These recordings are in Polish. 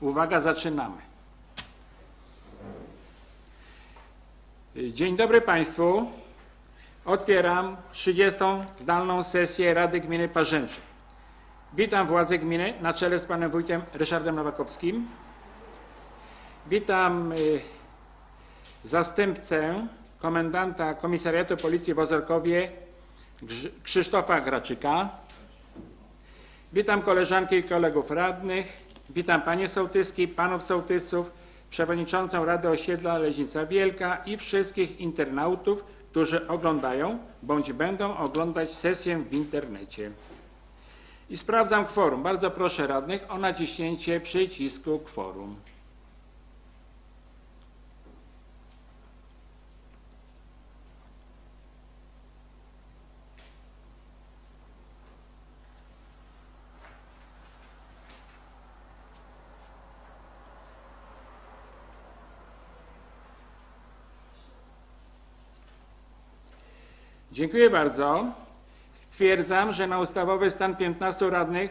Uwaga, zaczynamy. Dzień dobry Państwu. Otwieram 30. zdalną sesję Rady Gminy Parzęcze. Witam władze gminy na czele z panem wójtem Ryszardem Nowakowskim. Witam y, zastępcę komendanta Komisariatu Policji w Ozorkowie Krzysztofa Graczyka. Witam koleżanki i kolegów radnych. Witam panie sołtyski, panów sołtysów, przewodniczącą Rady Osiedla Leźnica Wielka i wszystkich internautów, którzy oglądają bądź będą oglądać sesję w internecie. I sprawdzam kworum. Bardzo proszę radnych o naciśnięcie przycisku kworum. Dziękuję bardzo. Stwierdzam, że na ustawowy stan 15 radnych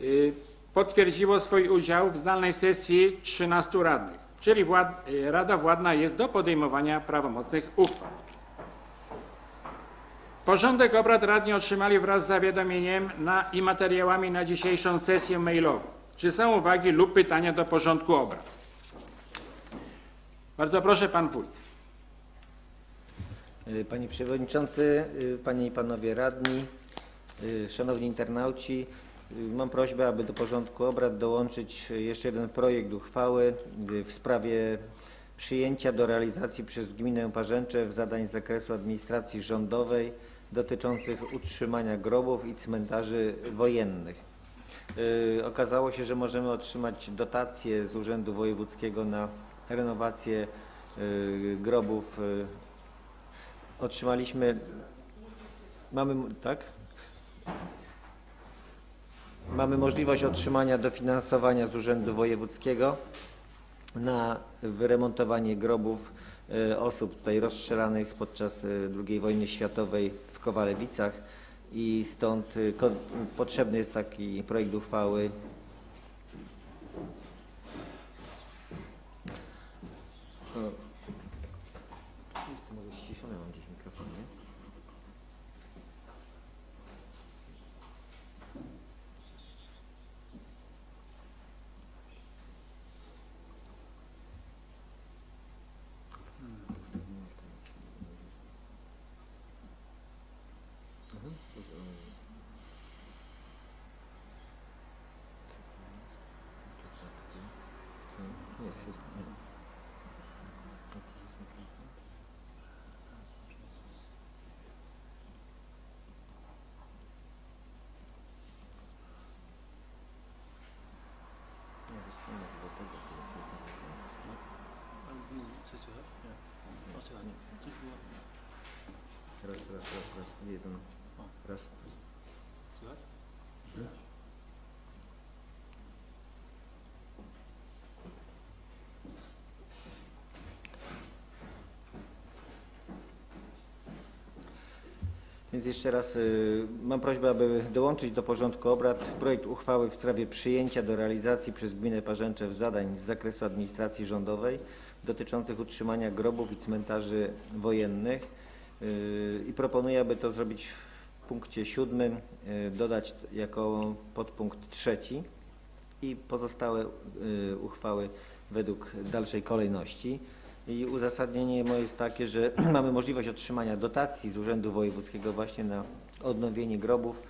y, potwierdziło swój udział w zdalnej sesji 13 radnych, czyli wład, y, Rada Władna jest do podejmowania prawomocnych uchwał. Porządek obrad radni otrzymali wraz z zawiadomieniem na, i materiałami na dzisiejszą sesję mailową. Czy są uwagi lub pytania do porządku obrad? Bardzo proszę, pan wójt. Y, Panie Przewodniczący, y, Panie i Panowie Radni, y, Szanowni Internauci, mam prośbę, aby do porządku obrad dołączyć jeszcze jeden projekt uchwały w sprawie przyjęcia do realizacji przez Gminę Parzęczew zadań z zakresu administracji rządowej dotyczących utrzymania grobów i cmentarzy wojennych. Okazało się, że możemy otrzymać dotacje z Urzędu Wojewódzkiego na renowację grobów Otrzymaliśmy. Mamy, tak? Mamy możliwość otrzymania dofinansowania z Urzędu Wojewódzkiego na wyremontowanie grobów e, osób tutaj rozstrzelanych podczas e, II wojny światowej w Kowalewicach i stąd e, potrzebny jest taki projekt uchwały. Jest może ściszony mam gdzieś mikrofon, nie? Jest, jest. nie. Nie, wiesz co, nie, do tego Co słychać? Nie. O, słychać. Coś było. Raz, raz, jeden, raz. Więc jeszcze raz y, mam prośbę, aby dołączyć do porządku obrad projekt uchwały w sprawie przyjęcia do realizacji przez Gminę Parzęczew zadań z zakresu administracji rządowej dotyczących utrzymania grobów i cmentarzy wojennych i proponuję, aby to zrobić w punkcie siódmym, y, dodać jako podpunkt trzeci i pozostałe y, uchwały według dalszej kolejności. I uzasadnienie moje jest takie, że mamy możliwość otrzymania dotacji z Urzędu Wojewódzkiego właśnie na odnowienie grobów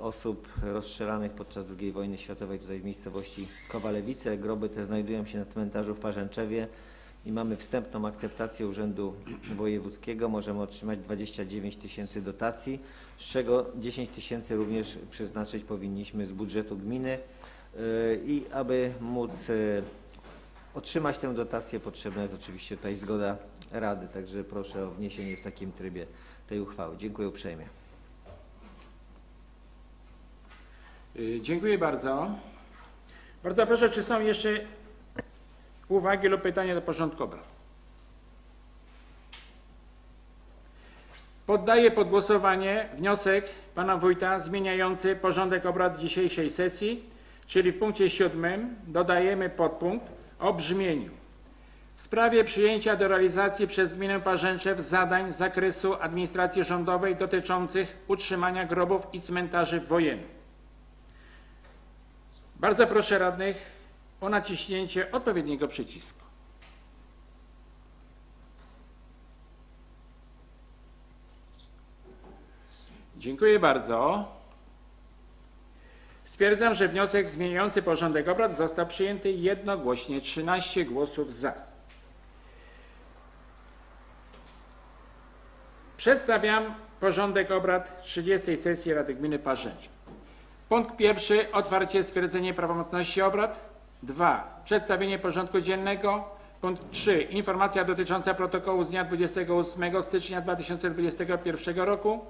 osób rozstrzelanych podczas II wojny światowej tutaj w miejscowości Kowalewice. Groby te znajdują się na cmentarzu w Parzęczewie i mamy wstępną akceptację Urzędu Wojewódzkiego. Możemy otrzymać 29 tysięcy dotacji, z czego 10 tysięcy również przeznaczyć powinniśmy z budżetu gminy. E, I aby móc e, Otrzymać tę dotację potrzebna jest oczywiście tutaj zgoda Rady, także proszę o wniesienie w takim trybie tej uchwały. Dziękuję uprzejmie. Y, Dziękuję bardzo. Bardzo proszę, czy są jeszcze uwagi lub pytania do porządku obrad? Poddaję pod głosowanie wniosek pana wójta zmieniający porządek obrad dzisiejszej sesji czyli w punkcie siódmym dodajemy podpunkt o brzmieniu w sprawie przyjęcia do realizacji przez gminę Parzęczew zadań z zakresu administracji rządowej dotyczących utrzymania grobów i cmentarzy wojennych. Bardzo proszę radnych o naciśnięcie odpowiedniego przycisku. Dziękuję bardzo. Stwierdzam, że wniosek zmieniający porządek obrad został przyjęty jednogłośnie 13 głosów za. Przedstawiam porządek obrad 30 sesji Rady Gminy Parzęcz. Punkt pierwszy. Otwarcie stwierdzenie prawomocności obrad. 2. Przedstawienie porządku dziennego. Punkt 3. Informacja dotycząca protokołu z dnia 28 stycznia 2021 roku.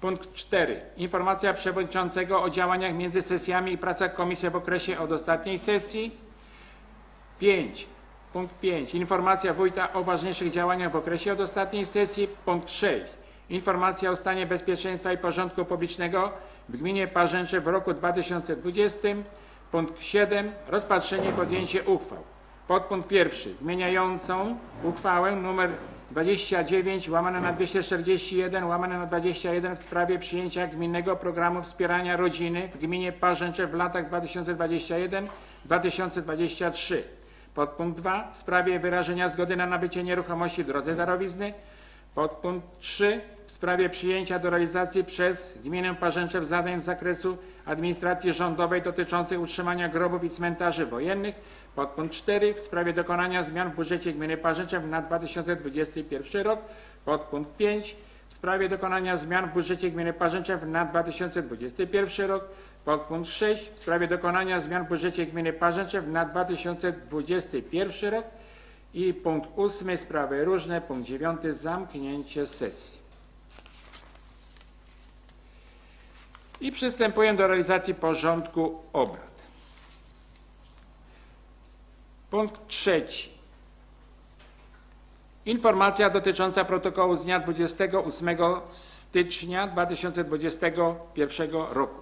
Punkt 4. Informacja przewodniczącego o działaniach między sesjami i pracach komisji w okresie od ostatniej sesji. 5. Punkt 5. Informacja wójta o ważniejszych działaniach w okresie od ostatniej sesji. Punkt 6. Informacja o stanie bezpieczeństwa i porządku publicznego w gminie Parzęcze w roku 2020. Punkt 7. Rozpatrzenie i podjęcie uchwał. Podpunkt pierwszy. Zmieniającą uchwałę nr 29 łamane na 241 łamane na 21 w sprawie przyjęcia gminnego programu wspierania rodziny w gminie Parzęcze w latach 2021-2023. Podpunkt 2 w sprawie wyrażenia zgody na nabycie nieruchomości w drodze darowizny. Podpunkt 3 w sprawie przyjęcia do realizacji przez gminę Parzęczew zadań z zakresu administracji rządowej dotyczących utrzymania grobów i cmentarzy wojennych. Podpunkt 4 w sprawie dokonania zmian w budżecie gminy Parzęczew na 2021 rok. Podpunkt 5 w sprawie dokonania zmian w budżecie gminy Parzęczew na 2021 rok. Podpunkt 6 w sprawie dokonania zmian w budżecie gminy Parzęczew na 2021 rok. I punkt 8 sprawy różne. Punkt 9 zamknięcie sesji. I przystępuję do realizacji porządku obrad. Punkt trzeci. Informacja dotycząca protokołu z dnia 28 stycznia 2021 roku.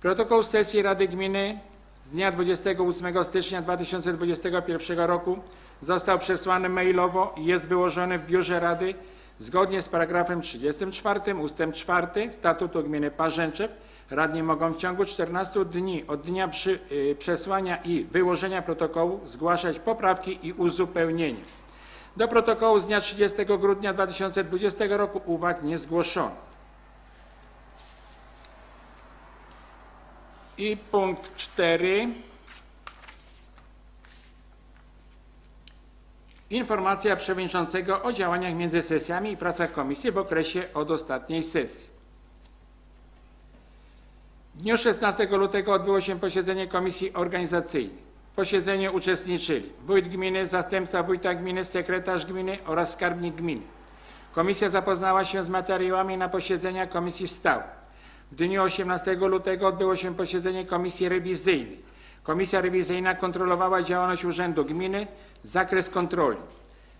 Protokół sesji Rady Gminy z dnia 28 stycznia 2021 roku został przesłany mailowo i jest wyłożony w biurze Rady zgodnie z paragrafem 34 ust. 4 Statutu Gminy Parzęczew. Radni mogą w ciągu 14 dni od dnia przy, y, przesłania i wyłożenia protokołu zgłaszać poprawki i uzupełnienia. Do protokołu z dnia 30 grudnia 2020 roku uwag nie zgłoszono. I punkt 4. Informacja przewodniczącego o działaniach między sesjami i pracach komisji w okresie od ostatniej sesji. W dniu 16 lutego odbyło się posiedzenie komisji organizacyjnej. W posiedzeniu uczestniczyli wójt gminy, zastępca wójta gminy, sekretarz gminy oraz skarbnik gminy. Komisja zapoznała się z materiałami na posiedzenia komisji stałych. W dniu 18 lutego odbyło się posiedzenie komisji rewizyjnej. Komisja rewizyjna kontrolowała działalność Urzędu Gminy, zakres kontroli.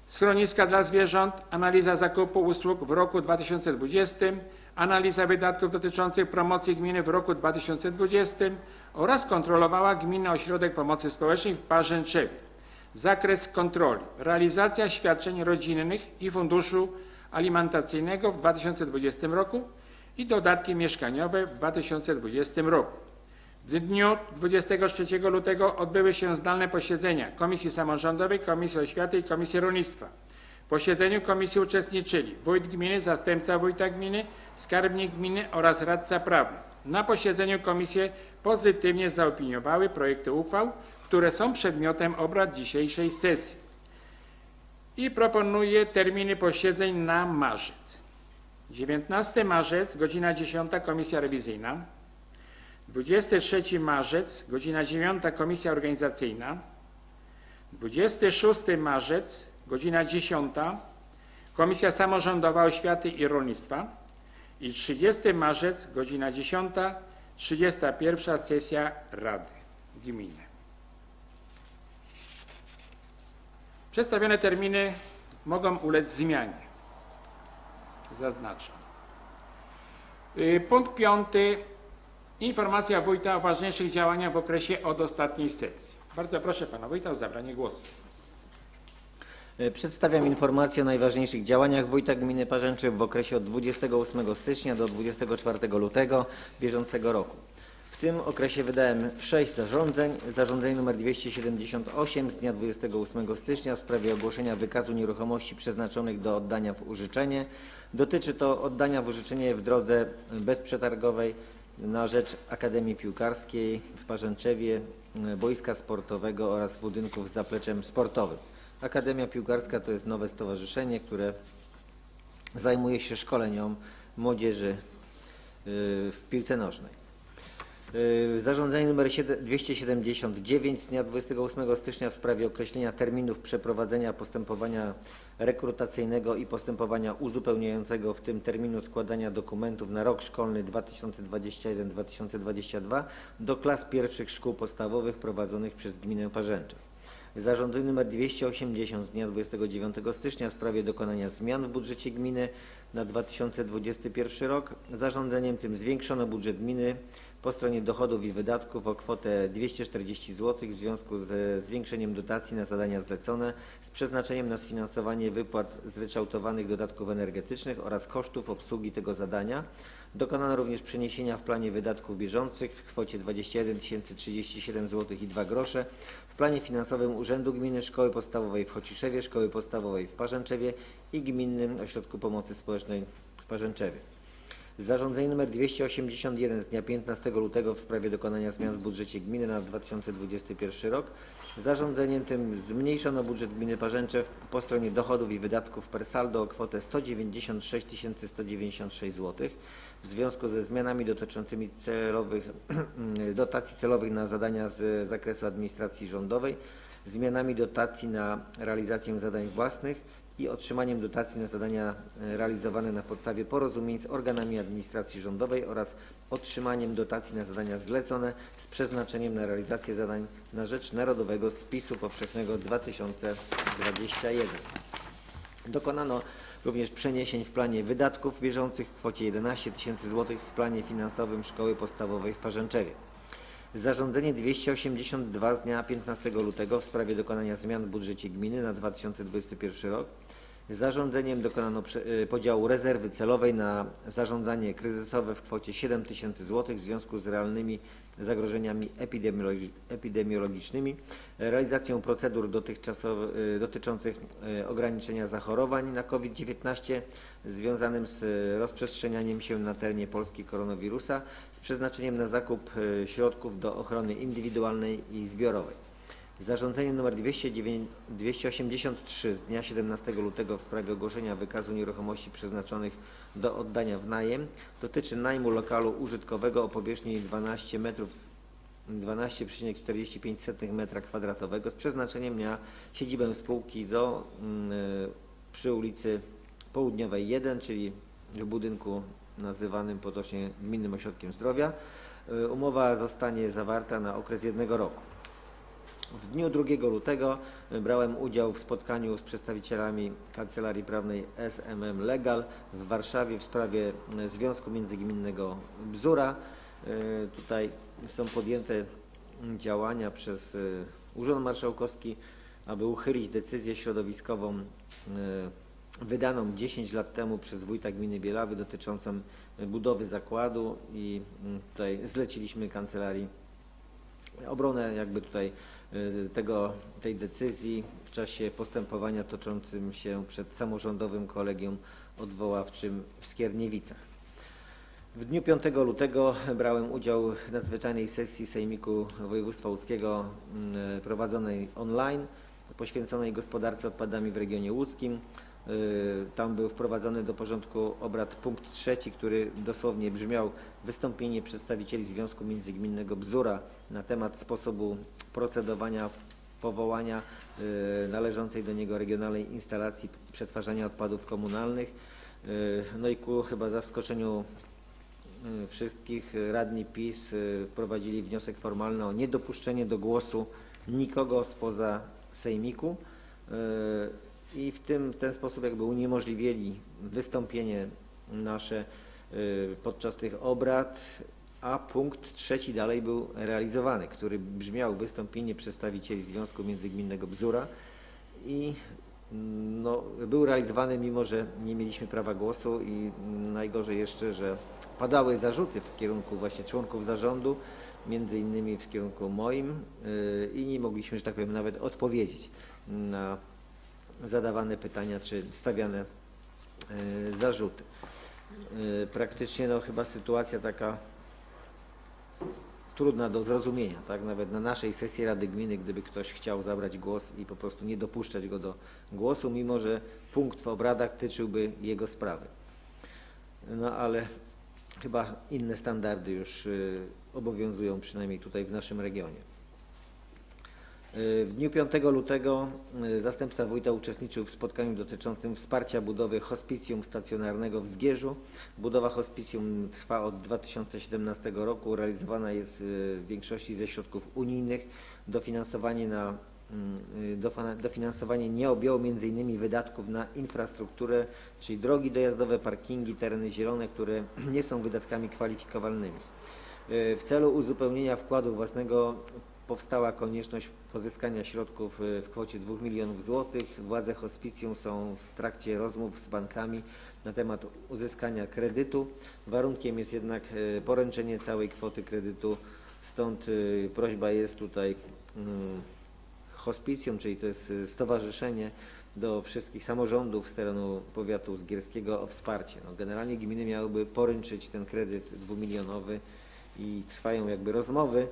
Schroniska dla zwierząt, analiza zakupu usług w roku 2020, analiza wydatków dotyczących promocji gminy w roku 2020 oraz kontrolowała Gminny Ośrodek Pomocy Społecznej w Parzęczewie. Zakres kontroli. Realizacja świadczeń rodzinnych i funduszu alimentacyjnego w 2020 roku i dodatki mieszkaniowe w 2020 roku. W dniu 23 lutego odbyły się zdalne posiedzenia Komisji Samorządowej, Komisji Oświaty i Komisji Rolnictwa. W posiedzeniu komisji uczestniczyli wójt gminy, zastępca wójta gminy, skarbnik gminy oraz radca prawny. Na posiedzeniu komisje pozytywnie zaopiniowały projekty uchwał, które są przedmiotem obrad dzisiejszej sesji. I proponuję terminy posiedzeń na marzec. 19 marzec, godzina 10, komisja rewizyjna. 23 marzec, godzina 9, komisja organizacyjna. 26 marzec, godzina 10, Komisja Samorządowa Oświaty i Rolnictwa. I 30 marzec, godzina 10, 31 sesja Rady Gminy. Przedstawione terminy mogą ulec zmianie. Zaznaczam. Y, Punkt piąty. Informacja wójta o ważniejszych działaniach w okresie od ostatniej sesji. Bardzo proszę pana wójta o zabranie głosu. E, Przedstawiam informację o najważniejszych działaniach wójta gminy Parzęczew w okresie od 28 stycznia do 24 lutego bieżącego roku. W tym okresie wydałem 6 zarządzeń. Zarządzenie nr 278 z dnia 28 stycznia w sprawie ogłoszenia wykazu nieruchomości przeznaczonych do oddania w użyczenie. Dotyczy to oddania w użyczenie w drodze bezprzetargowej na rzecz Akademii Piłkarskiej w Parzęczewie, e, boiska sportowego oraz budynków z zapleczem sportowym. Akademia Piłkarska to jest nowe stowarzyszenie, które zajmuje się szkoleniem młodzieży y, w piłce nożnej. Zarządzenie nr 7 279 z dnia 28 stycznia w sprawie określenia terminów przeprowadzenia postępowania rekrutacyjnego i postępowania uzupełniającego, w tym terminu składania dokumentów na rok szkolny 2021-2022 do klas pierwszych szkół podstawowych prowadzonych przez gminę Parzęczew. Zarządzenie nr 280 z dnia 29 stycznia w sprawie dokonania zmian w budżecie gminy na 2021 rok. Zarządzeniem tym zwiększono budżet gminy po stronie dochodów i wydatków o kwotę 240 zł w związku ze zwiększeniem dotacji na zadania zlecone z przeznaczeniem na sfinansowanie wypłat zryczałtowanych dodatków energetycznych oraz kosztów obsługi tego zadania. Dokonano również przeniesienia w planie wydatków bieżących w kwocie 21 037 zł i 2 grosze w planie finansowym Urzędu Gminy Szkoły Podstawowej w Chociszewie, Szkoły Podstawowej w Parzęczewie i Gminnym Ośrodku Pomocy Społecznej w Parzęczewie. Zarządzenie nr 281 z dnia 15 lutego w sprawie dokonania zmian w budżecie gminy na 2021 rok. Zarządzeniem tym zmniejszono budżet gminy Parzęczew po stronie dochodów i wydatków per saldo o kwotę 196 196 zł w związku ze zmianami dotyczącymi celowych, dotacji celowych na zadania z zakresu administracji rządowej, zmianami dotacji na realizację zadań własnych i otrzymaniem dotacji na zadania e, realizowane na podstawie porozumień z organami administracji rządowej oraz otrzymaniem dotacji na zadania zlecone z przeznaczeniem na realizację zadań na rzecz Narodowego Spisu Powszechnego 2021. Dokonano również przeniesień w planie wydatków bieżących w kwocie 11 tysięcy złotych w planie finansowym Szkoły Podstawowej w Parzęczewie. Zarządzenie 282 z dnia 15 lutego w sprawie dokonania zmian w budżecie gminy na 2021 rok. Zarządzeniem dokonano y, podziału rezerwy celowej na zarządzanie kryzysowe w kwocie 7 tysięcy złotych w związku z realnymi zagrożeniami epidemiologi- epidemiologicznymi, realizacją procedur y, dotyczących y, ograniczenia zachorowań na COVID-19 związanym z rozprzestrzenianiem się na terenie Polski koronawirusa z przeznaczeniem na zakup środków do ochrony indywidualnej i zbiorowej. Zarządzenie nr 209 283 z dnia 17 lutego w sprawie ogłoszenia wykazu nieruchomości przeznaczonych do oddania w najem dotyczy najmu lokalu użytkowego o powierzchni 12 metrów 12,45 m2 z przeznaczeniem na siedzibę spółki ZO mm, y, przy ulicy Południowej 1, czyli w budynku nazywanym potocznie Gminnym Ośrodkiem Zdrowia. Y, Umowa zostanie zawarta na okres jednego roku. W dniu 2 lutego brałem udział w spotkaniu z przedstawicielami Kancelarii Prawnej SMM Legal w Warszawie w sprawie e, Związku Międzygminnego Bzura. E, Tutaj są podjęte działania przez e, Urząd Marszałkowski, aby uchylić decyzję środowiskową wydaną 10 lat temu przez wójta gminy Bielawy dotyczącą budowy zakładu i tutaj zleciliśmy kancelarii obronę jakby tutaj y, tego, tej decyzji w czasie postępowania toczącym się przed samorządowym kolegium odwoławczym w Skierniewicach. W dniu 5 lutego brałem udział w nadzwyczajnej sesji Sejmiku Województwa Łódzkiego mm, prowadzonej online poświęconej gospodarce odpadami w regionie łódzkim. Y, Tam był wprowadzony do porządku obrad punkt trzeci, który dosłownie brzmiał wystąpienie przedstawicieli Związku Międzygminnego Bzura na temat sposobu procedowania powołania y, należącej do niego regionalnej instalacji przetwarzania odpadów komunalnych. Y, No i ku chyba zaskoczeniu wszystkich radni PiS wprowadzili wniosek formalny o niedopuszczenie do głosu nikogo spoza sejmiku i w tym w ten sposób jakby uniemożliwili wystąpienie nasze y, podczas tych obrad. A punkt trzeci dalej był realizowany, który brzmiał wystąpienie przedstawicieli Związku Międzygminnego Bzura. I mm, no, był realizowany mimo, że nie mieliśmy prawa głosu i mm, najgorzej jeszcze, że padały zarzuty w kierunku właśnie członków zarządu, między innymi w kierunku moim yy, i nie mogliśmy, że tak powiem, nawet odpowiedzieć na zadawane pytania czy stawiane yy, zarzuty. Yy, Praktycznie no, chyba sytuacja taka trudna do zrozumienia, tak? Nawet na naszej sesji Rady Gminy, gdyby ktoś chciał zabrać głos i po prostu nie dopuszczać go do głosu, mimo że punkt w obradach tyczyłby jego sprawy. No ale chyba inne standardy już y, obowiązują przynajmniej tutaj w naszym regionie. Y, W dniu 5 lutego y, zastępca wójta uczestniczył w spotkaniu dotyczącym wsparcia budowy hospicjum stacjonarnego w Zgierzu. Budowa hospicjum trwa od 2017 roku, realizowana jest y, w większości ze środków unijnych. Dofinansowanie, na, mm, dofina- dofinansowanie nie objęło m.in. wydatków na infrastrukturę, czyli drogi dojazdowe, parkingi, tereny zielone, które nie są wydatkami kwalifikowalnymi. W celu uzupełnienia wkładu własnego powstała konieczność pozyskania środków y, w kwocie 2 milionów złotych. Władze hospicjum są w trakcie rozmów z bankami na temat uzyskania kredytu. Warunkiem jest jednak y, poręczenie całej kwoty kredytu, stąd y, prośba jest tutaj mm, hospicjum, czyli to jest stowarzyszenie do wszystkich samorządów z terenu powiatu zgierskiego o wsparcie. No, generalnie gminy miałyby poręczyć ten kredyt dwumilionowy i trwają jakby rozmowy.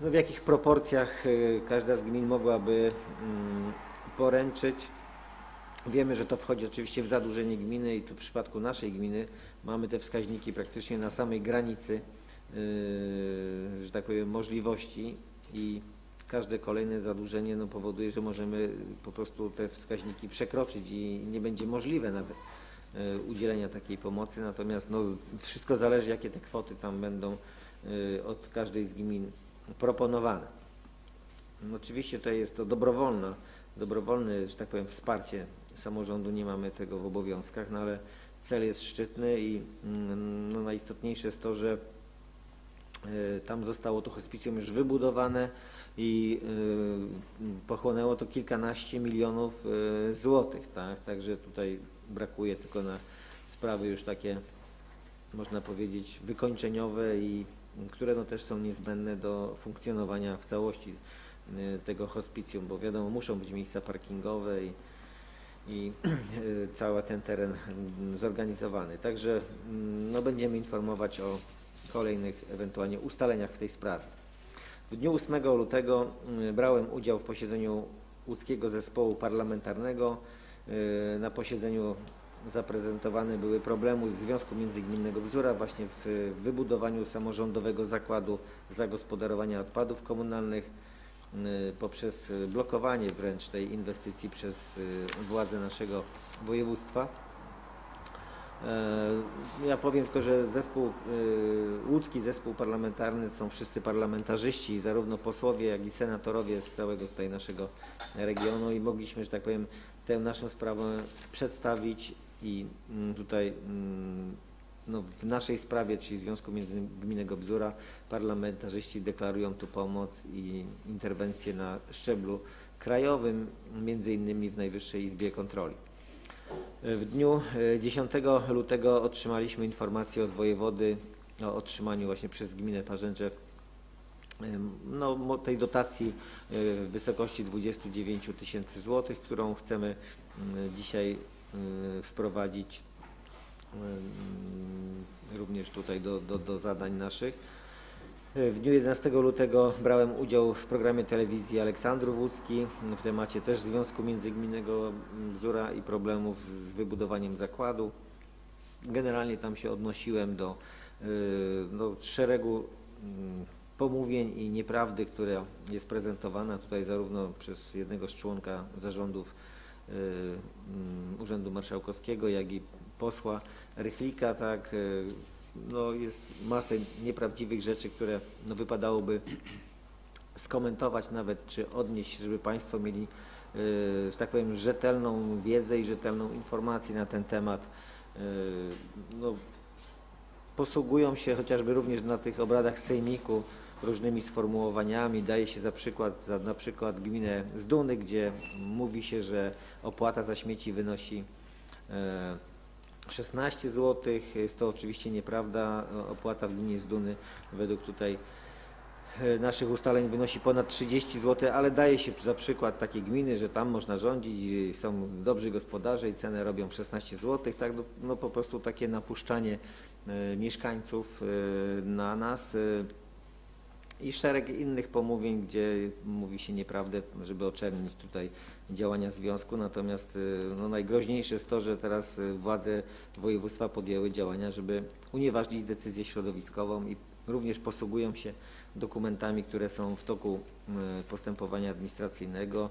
No, w jakich proporcjach y, każda z gmin mogłaby mm, poręczyć. Wiemy, że to wchodzi oczywiście w zadłużenie gminy i tu w przypadku naszej gminy mamy te wskaźniki praktycznie na samej granicy, yy, że tak powiem, możliwości i każde kolejne zadłużenie no, powoduje, że możemy po prostu te wskaźniki przekroczyć i nie będzie możliwe nawet yy, udzielenia takiej pomocy. Natomiast no, wszystko zależy, jakie te kwoty tam będą od każdej z gmin proponowane. No, oczywiście to jest to dobrowolna, dobrowolne, że tak powiem, wsparcie samorządu, nie mamy tego w obowiązkach, no ale cel jest szczytny i mm, no, najistotniejsze jest to, że y, tam zostało to hospicjum już wybudowane i y, pochłonęło to kilkanaście milionów y, złotych, tak? Także tutaj brakuje tylko na sprawy już takie, można powiedzieć, wykończeniowe i które no też są niezbędne do funkcjonowania w całości y, tego hospicjum, bo wiadomo, muszą być miejsca parkingowe i, i y, cały ten teren mm, zorganizowany. Także mm, no, będziemy informować o kolejnych ewentualnie ustaleniach w tej sprawie. W dniu 8 lutego y, brałem udział w posiedzeniu łódzkiego zespołu parlamentarnego. Na posiedzeniu zaprezentowane były problemy Związku Międzygminnego Bzura właśnie w wybudowaniu samorządowego zakładu zagospodarowania odpadów komunalnych y, poprzez blokowanie wręcz tej inwestycji przez y, władze naszego województwa. E, Ja powiem tylko, że zespół, y, łódzki zespół parlamentarny to są wszyscy parlamentarzyści, zarówno posłowie, jak i senatorowie z całego tutaj naszego regionu i mogliśmy, że tak powiem, tę naszą sprawę przedstawić i mm, tutaj mm, no, w naszej sprawie, czyli Związku Międzygminnego Bzura, parlamentarzyści deklarują tu pomoc i interwencję na szczeblu krajowym, między innymi w Najwyższej Izbie Kontroli. W dniu e, 10 lutego otrzymaliśmy informację od wojewody o otrzymaniu właśnie przez gminę Parzęczew em, no, tej dotacji e, w wysokości 29 tysięcy złotych, którą chcemy mm, dzisiaj e, wprowadzić em, również tutaj do, do, do zadań naszych. W dniu 11 lutego brałem udział w programie telewizji Aleksandrów Łódzki w temacie też Związku Międzygminnego Bzura i problemów z wybudowaniem zakładu. Generalnie tam się odnosiłem do y, no, szeregu pomówień i nieprawdy, która jest prezentowana tutaj zarówno przez jednego z członka zarządów y, Urzędu Marszałkowskiego, jak i posła Rychlika, tak, y, no jest masę nieprawdziwych rzeczy, które no wypadałoby skomentować nawet, czy odnieść, żeby Państwo mieli, y, że tak powiem, rzetelną wiedzę i rzetelną informację na ten temat. Y, No, posługują się chociażby również na tych obradach sejmiku różnymi sformułowaniami. Daje się za przykład, za na przykład gminę Zduny, gdzie mówi się, że opłata za śmieci wynosi e, 16 zł. Jest to oczywiście nieprawda. Opłata w gminie Zduny według tutaj e, naszych ustaleń wynosi ponad 30 zł, ale daje się za przykład takie gminy, że tam można rządzić, są dobrzy gospodarze i cenę robią 16 zł. Tak, no, no po prostu takie napuszczanie e, mieszkańców e, na nas. I szereg innych pomówień, gdzie mówi się nieprawdę, żeby oczernić tutaj działania związku. Natomiast y, no, najgroźniejsze jest to, że teraz y, władze województwa podjęły działania, żeby unieważnić decyzję środowiskową i również posługują się dokumentami, które są w toku y, postępowania administracyjnego.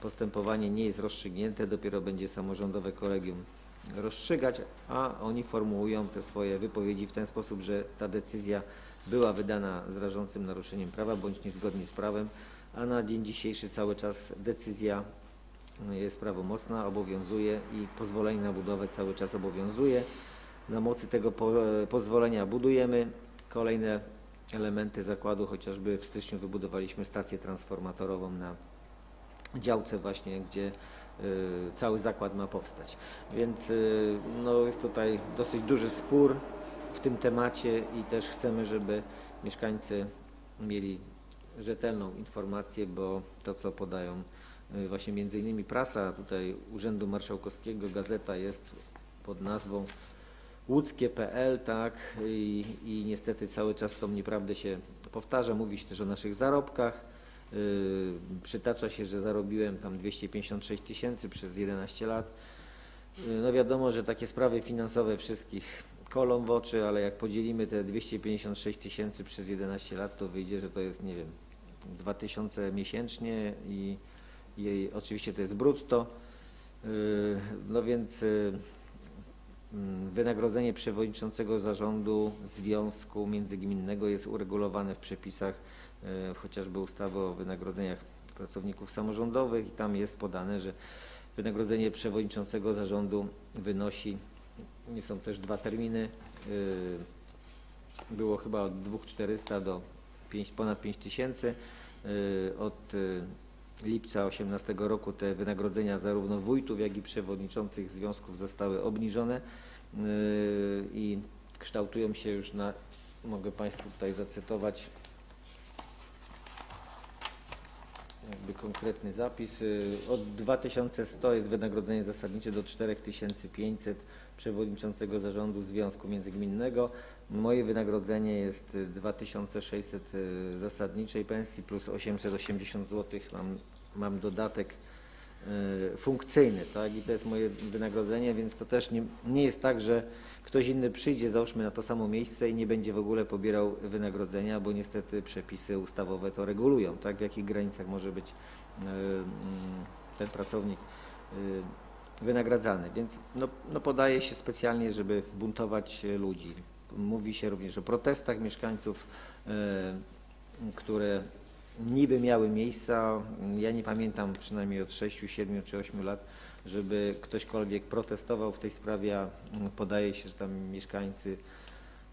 Postępowanie nie jest rozstrzygnięte, dopiero będzie samorządowe kolegium rozstrzygać, a oni formułują te swoje wypowiedzi w ten sposób, że ta decyzja była wydana z rażącym naruszeniem prawa bądź niezgodnie z prawem, a na dzień dzisiejszy cały czas decyzja jest prawomocna, obowiązuje i pozwolenie na budowę cały czas obowiązuje. Na mocy tego po, pozwolenia budujemy kolejne elementy zakładu, chociażby w styczniu wybudowaliśmy stację transformatorową na działce właśnie, gdzie y, cały zakład ma powstać. Więc y, no, jest tutaj dosyć duży spór w tym temacie i też chcemy, żeby mieszkańcy mieli rzetelną informację, bo to, co podają y, właśnie między innymi prasa tutaj Urzędu Marszałkowskiego, gazeta jest pod nazwą łódzkie.pl, tak, i, i niestety cały czas tą nieprawdę się powtarza, mówi się też o naszych zarobkach, yy, przytacza się, że zarobiłem tam 256 tysięcy przez 11 lat. Yy, No wiadomo, że takie sprawy finansowe wszystkich kolą w oczy, ale jak podzielimy te 256 tysięcy przez 11 lat, to wyjdzie, że to jest, nie wiem, 2000 miesięcznie i, oczywiście to jest brutto. Yy, No więc yy, Mm, Wynagrodzenie przewodniczącego zarządu związku międzygminnego jest uregulowane w przepisach e, chociażby ustawy o wynagrodzeniach pracowników samorządowych i tam jest podane, że wynagrodzenie przewodniczącego zarządu wynosi, są też dwa terminy, e, było chyba od 2400 do 5, ponad 5000. E, Od e, lipca 18 roku te wynagrodzenia zarówno wójtów, jak i przewodniczących związków zostały obniżone i kształtują się już na, mogę Państwu tutaj zacytować jakby konkretny zapis. Od 2100 jest wynagrodzenie zasadnicze do 4500 przewodniczącego zarządu Związku Międzygminnego. Moje wynagrodzenie jest y, 2600 y, zasadniczej pensji plus 880 zł mam, mam dodatek y, funkcyjny, tak? I to jest moje wynagrodzenie, więc to też nie, nie jest tak, że ktoś inny przyjdzie, załóżmy na to samo miejsce i nie będzie w ogóle pobierał wynagrodzenia, bo niestety przepisy ustawowe to regulują, tak? W jakich granicach może być mm, ten pracownik wynagradzany. Więc no, no podaje się specjalnie, żeby buntować e, ludzi. Mówi się również o protestach mieszkańców, e, które niby miały miejsca. Ja nie pamiętam przynajmniej od 6, 7 czy 8 lat, żeby ktośkolwiek protestował w tej sprawie, a mm, podaje się, że tam mieszkańcy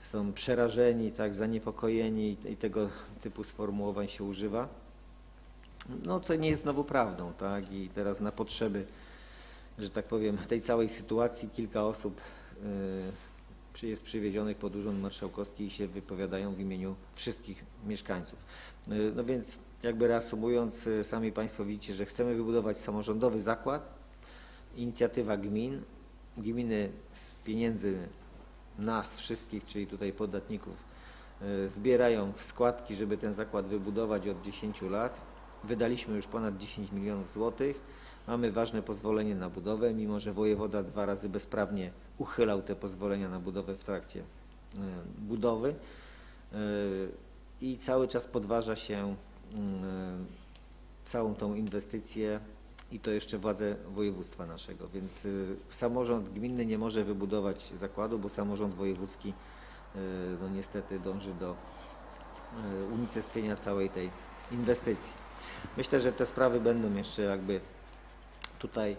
są przerażeni, tak, zaniepokojeni i tego typu sformułowań się używa. No, co nie jest znowu prawdą, tak, i teraz na potrzeby że tak powiem, tej całej sytuacji kilka osób y, jest przywiedzionych pod Urząd Marszałkowski i się wypowiadają w imieniu wszystkich mieszkańców. Y, No więc jakby reasumując, y, sami Państwo widzicie, że chcemy wybudować samorządowy zakład, inicjatywa gmin, gminy z pieniędzy nas wszystkich, czyli tutaj podatników, y, zbierają składki, żeby ten zakład wybudować od 10 lat. Wydaliśmy już ponad 10 milionów złotych. Mamy ważne pozwolenie na budowę, mimo że wojewoda dwa razy bezprawnie uchylał te pozwolenia na budowę w trakcie y, budowy Y, i cały czas podważa się y, całą tą inwestycję i to jeszcze władze województwa naszego, więc samorząd gminny nie może wybudować zakładu, bo samorząd wojewódzki no niestety dąży do unicestwienia całej tej inwestycji. Myślę, że te sprawy będą jeszcze jakby tutaj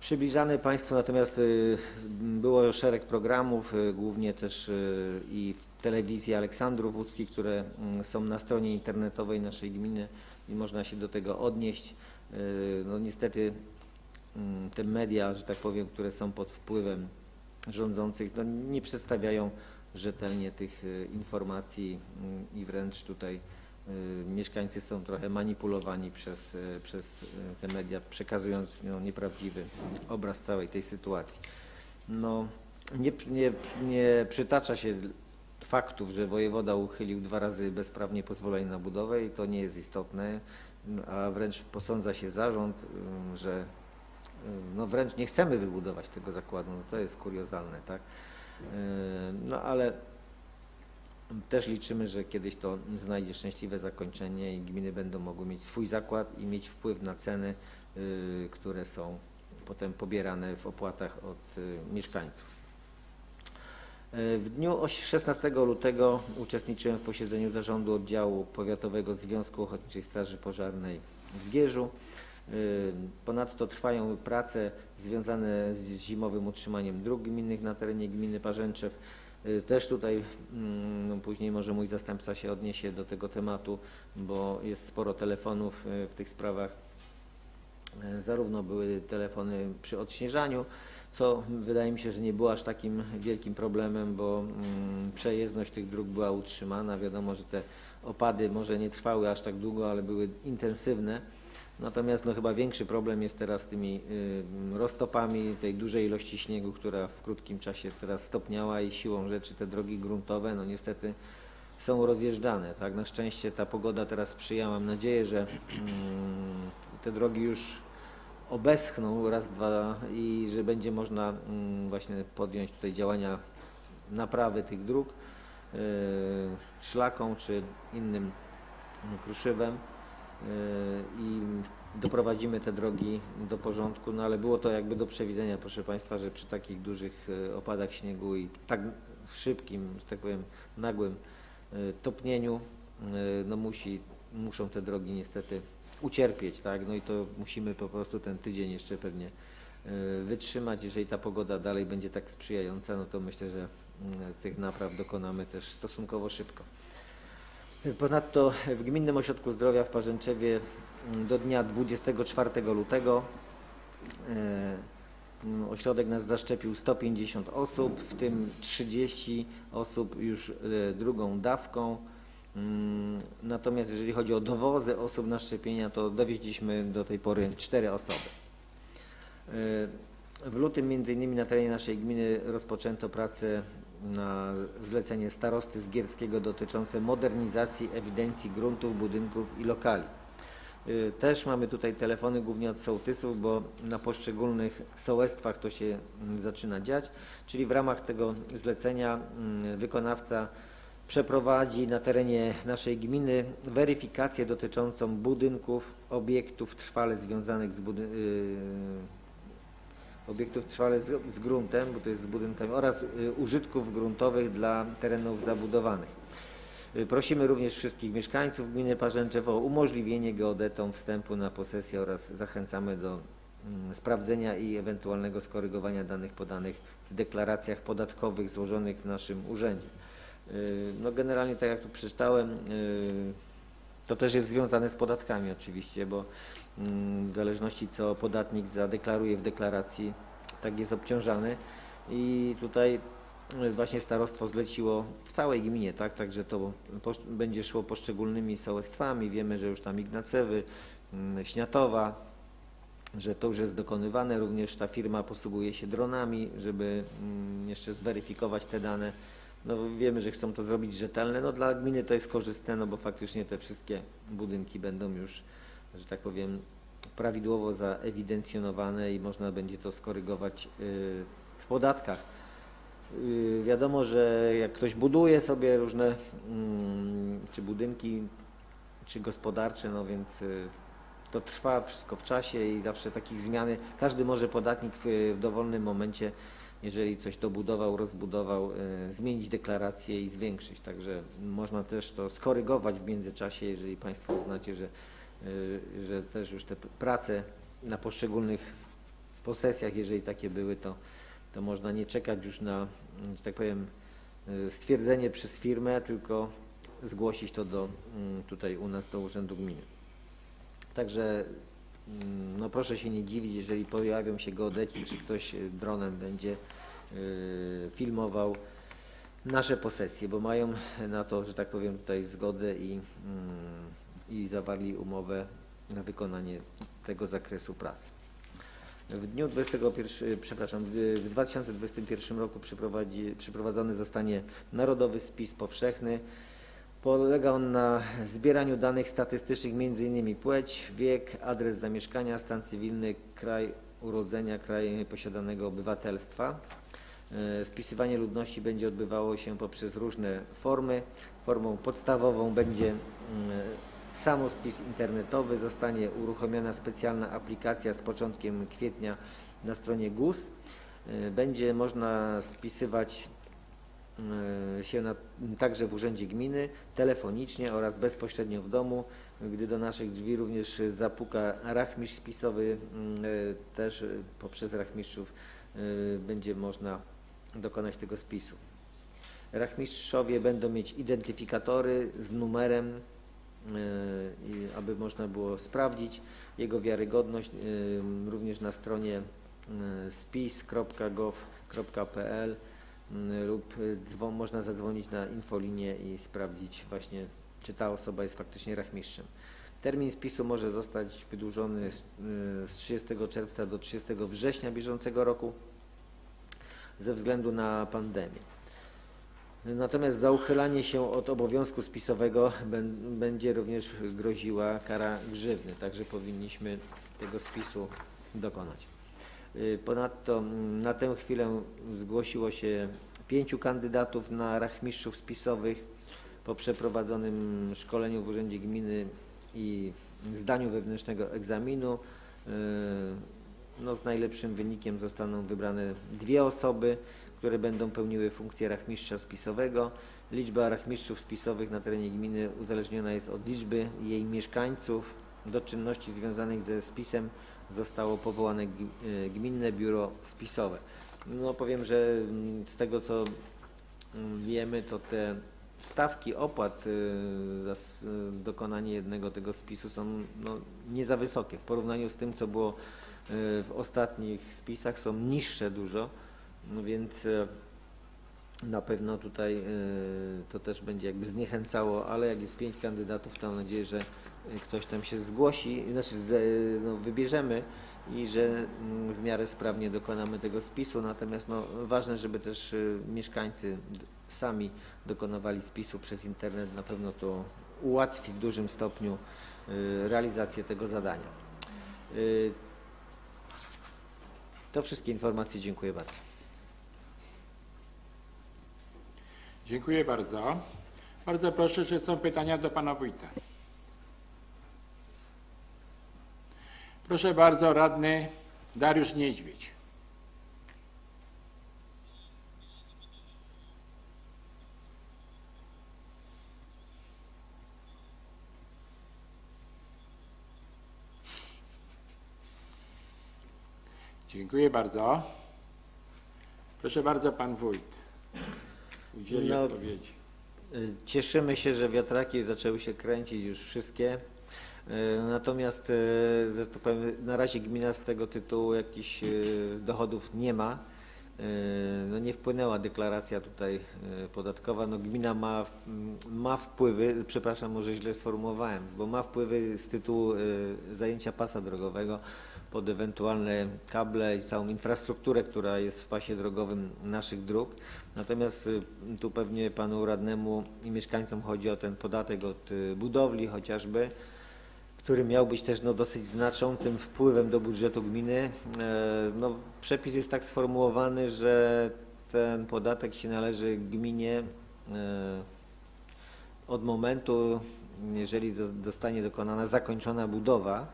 Przybliżane Państwu natomiast y, było szereg programów, y, głównie też y, i w telewizji Aleksandrów Łódzki, które mm, są na stronie internetowej naszej gminy i można się do tego odnieść. No niestety mm, te media, że tak powiem, które są pod wpływem rządzących, no nie przedstawiają rzetelnie tych informacji mm, i wręcz tutaj mieszkańcy są trochę manipulowani przez, y, przez y, te media, przekazując no, nieprawdziwy obraz całej tej sytuacji. No, nie, nie, nie przytacza się faktów, że wojewoda uchylił dwa razy bezprawnie pozwolenie na budowę i to nie jest istotne, a wręcz posądza się zarząd, y, że y, no wręcz nie chcemy wybudować tego zakładu, no to jest kuriozalne, tak? Y, No ale też liczymy, że kiedyś to znajdzie szczęśliwe zakończenie i gminy będą mogły mieć swój zakład i mieć wpływ na ceny, y, które są potem pobierane w opłatach od y, mieszkańców. Y, W dniu oś- 16 lutego uczestniczyłem w posiedzeniu zarządu oddziału powiatowego Związku Ochotniczej Straży Pożarnej w Zgierzu. Ponadto trwają prace związane z zimowym utrzymaniem dróg gminnych na terenie gminy Parzęczew. Y, Też tutaj mm, no później może mój zastępca się odniesie do tego tematu, bo jest sporo telefonów y, w tych sprawach. Y, Zarówno były telefony przy odśnieżaniu, co wydaje mi się, że nie było aż takim wielkim problemem, bo mm, przejezdność tych dróg była utrzymana. Wiadomo, że te opady może nie trwały aż tak długo, ale były intensywne. Natomiast no, chyba większy problem jest teraz z tymi y, roztopami tej dużej ilości śniegu, która w krótkim czasie teraz stopniała i siłą rzeczy te drogi gruntowe no niestety są rozjeżdżane. Tak? Na szczęście ta pogoda teraz sprzyja. Mam nadzieję, że mm, te drogi już obeschną raz, dwa i że będzie można mm, właśnie podjąć tutaj działania naprawy tych dróg y, szlaką czy innym kruszywem y, i doprowadzimy te drogi do porządku, no ale było to jakby do przewidzenia, proszę Państwa, że przy takich dużych y, opadach śniegu i tak szybkim, że tak powiem, nagłym y, topnieniu, y, no musi, muszą te drogi niestety ucierpieć, tak, no i to musimy po prostu ten tydzień jeszcze pewnie wytrzymać. Jeżeli ta pogoda dalej będzie tak sprzyjająca, no to myślę, że mm, tych napraw dokonamy też stosunkowo szybko. Ponadto w Gminnym Ośrodku Zdrowia w Parzęczewie mm, do dnia 24 lutego e, ośrodek nas zaszczepił 150 osób, w tym 30 osób już e, drugą dawką. Mm, Natomiast jeżeli chodzi o dowozy osób na szczepienia, to dowieźliśmy do tej pory 4 osoby. E, W lutym między innymi na terenie naszej gminy rozpoczęto pracę na zlecenie starosty Zgierskiego dotyczące modernizacji ewidencji gruntów, budynków i lokali. Y, Też mamy tutaj telefony głównie od sołtysów, bo na poszczególnych sołectwach to się mm, zaczyna dziać, czyli w ramach tego zlecenia mm, wykonawca przeprowadzi na terenie naszej gminy weryfikację dotyczącą budynków, obiektów trwale związanych z budy- y, obiektów trwale z, z gruntem, bo to jest z budynkami, oraz y, użytków gruntowych dla terenów zabudowanych. Y, Prosimy również wszystkich mieszkańców gminy Parzęczew o umożliwienie geodetom wstępu na posesję oraz zachęcamy do mm, sprawdzenia i ewentualnego skorygowania danych podanych w deklaracjach podatkowych złożonych w naszym urzędzie. Y, No generalnie tak jak tu przeczytałem, to też jest związane z podatkami oczywiście, bo w zależności co podatnik zadeklaruje w deklaracji, tak jest obciążany. I tutaj y, właśnie starostwo zleciło w całej gminie, tak, także to będzie szło poszczególnymi sołectwami, wiemy, że już tam Ignacewy, mm, Śniatowa, że to już jest dokonywane, również ta firma posługuje się dronami, żeby mm, jeszcze zweryfikować te dane. No wiemy, że chcą to zrobić rzetelne, no dla gminy to jest korzystne, no bo faktycznie te wszystkie budynki będą już, że tak powiem, prawidłowo zaewidencjonowane i można będzie to skorygować y, w podatkach. Y, Wiadomo, że jak ktoś buduje sobie różne mm, czy budynki, czy gospodarcze, no więc y, to trwa wszystko w czasie i zawsze takich zmiany, każdy może podatnik w, w dowolnym momencie, jeżeli coś dobudował, rozbudował, y, zmienić deklarację i zwiększyć. Także można też to skorygować w międzyczasie, jeżeli Państwo uznacie, że, że też już te prace na poszczególnych posesjach, jeżeli takie były, to, to można nie czekać już na, mm, że tak powiem, y, stwierdzenie przez firmę, tylko zgłosić to do, mm, tutaj u nas do Urzędu Gminy. Także mm, no proszę się nie dziwić, jeżeli pojawią się geodeci, czy ktoś y, dronem będzie y, filmował nasze posesje, bo mają na to, że tak powiem, tutaj zgodę i, i zawarli umowę na wykonanie tego zakresu pracy. W dniu 21, przepraszam, w w 2021 roku przeprowadzony zostanie Narodowy Spis Powszechny. Polega on na zbieraniu danych statystycznych m.in. płeć, wiek, adres zamieszkania, stan cywilny, kraj urodzenia, kraj posiadanego obywatelstwa. E, Spisywanie ludności będzie odbywało się poprzez różne formy. Formą podstawową będzie mm, samospis internetowy. Zostanie uruchomiona specjalna aplikacja z początkiem kwietnia na stronie GUS. E, Będzie można spisywać e, się na, także w Urzędzie Gminy, telefonicznie oraz bezpośrednio w domu. Gdy do naszych drzwi również zapuka rachmistrz spisowy, mm, e, też poprzez rachmistrzów będzie można dokonać tego spisu. Rachmistrzowie będą mieć identyfikatory z numerem, aby można było sprawdzić jego wiarygodność e, również na stronie e, spis.gov.pl lub można zadzwonić na infolinię i sprawdzić właśnie, czy ta osoba jest faktycznie rachmistrzem. Termin spisu może zostać wydłużony z, z 30 czerwca do 30 września bieżącego roku ze względu na pandemię. Natomiast za uchylanie się od obowiązku spisowego bę- będzie również groziła kara grzywny, także powinniśmy tego spisu dokonać. Y, Ponadto mm, na tę chwilę zgłosiło się pięciu kandydatów na rachmistrzów spisowych po przeprowadzonym szkoleniu w Urzędzie Gminy i zdaniu wewnętrznego egzaminu. Y, No, z najlepszym wynikiem zostaną wybrane dwie osoby, które będą pełniły funkcję rachmistrza spisowego. Liczba rachmistrzów spisowych na terenie gminy uzależniona jest od liczby jej mieszkańców. Do czynności związanych ze spisem zostało powołane e, Gminne Biuro Spisowe. No powiem, że mm, z tego co mm, wiemy, to te stawki opłat y, za y, dokonanie jednego tego spisu są no, nie za wysokie. W porównaniu z tym, co było w ostatnich spisach, są niższe dużo, no więc y, na pewno tutaj y, to też będzie jakby zniechęcało, ale jak jest pięć kandydatów, to mam nadzieję, że y, ktoś tam się zgłosi, znaczy no, wybierzemy i że mm, w miarę sprawnie dokonamy tego spisu. Natomiast no, ważne, żeby też mieszkańcy sami dokonywali spisu przez internet. Na pewno to ułatwi w dużym stopniu realizację tego zadania. To wszystkie informacje. Dziękuję bardzo. Dziękuję bardzo. Bardzo proszę, czy są pytania do pana wójta. Proszę bardzo, radny Dariusz Niedźwiedź. Dziękuję bardzo. Proszę bardzo, pan wójt. Udzieli No, odpowiedzi. Y, Cieszymy się, że wiatraki zaczęły się kręcić już wszystkie. Y, Natomiast y, że tak powiem, na razie gmina z tego tytułu jakichś dochodów nie ma. No nie wpłynęła deklaracja tutaj podatkowa. No gmina ma, w- m, ma wpływy, przepraszam, może źle sformułowałem, bo ma wpływy z tytułu zajęcia pasa drogowego pod ewentualne kable i całą infrastrukturę, która jest w pasie drogowym naszych dróg. Natomiast y, tu pewnie panu radnemu i mieszkańcom chodzi o ten podatek od y, budowli chociażby, który miał być też no, dosyć znaczącym wpływem do budżetu gminy. E, No, przepis jest tak sformułowany, że ten podatek się należy gminie e, od momentu, jeżeli zostanie dokonana zakończona budowa,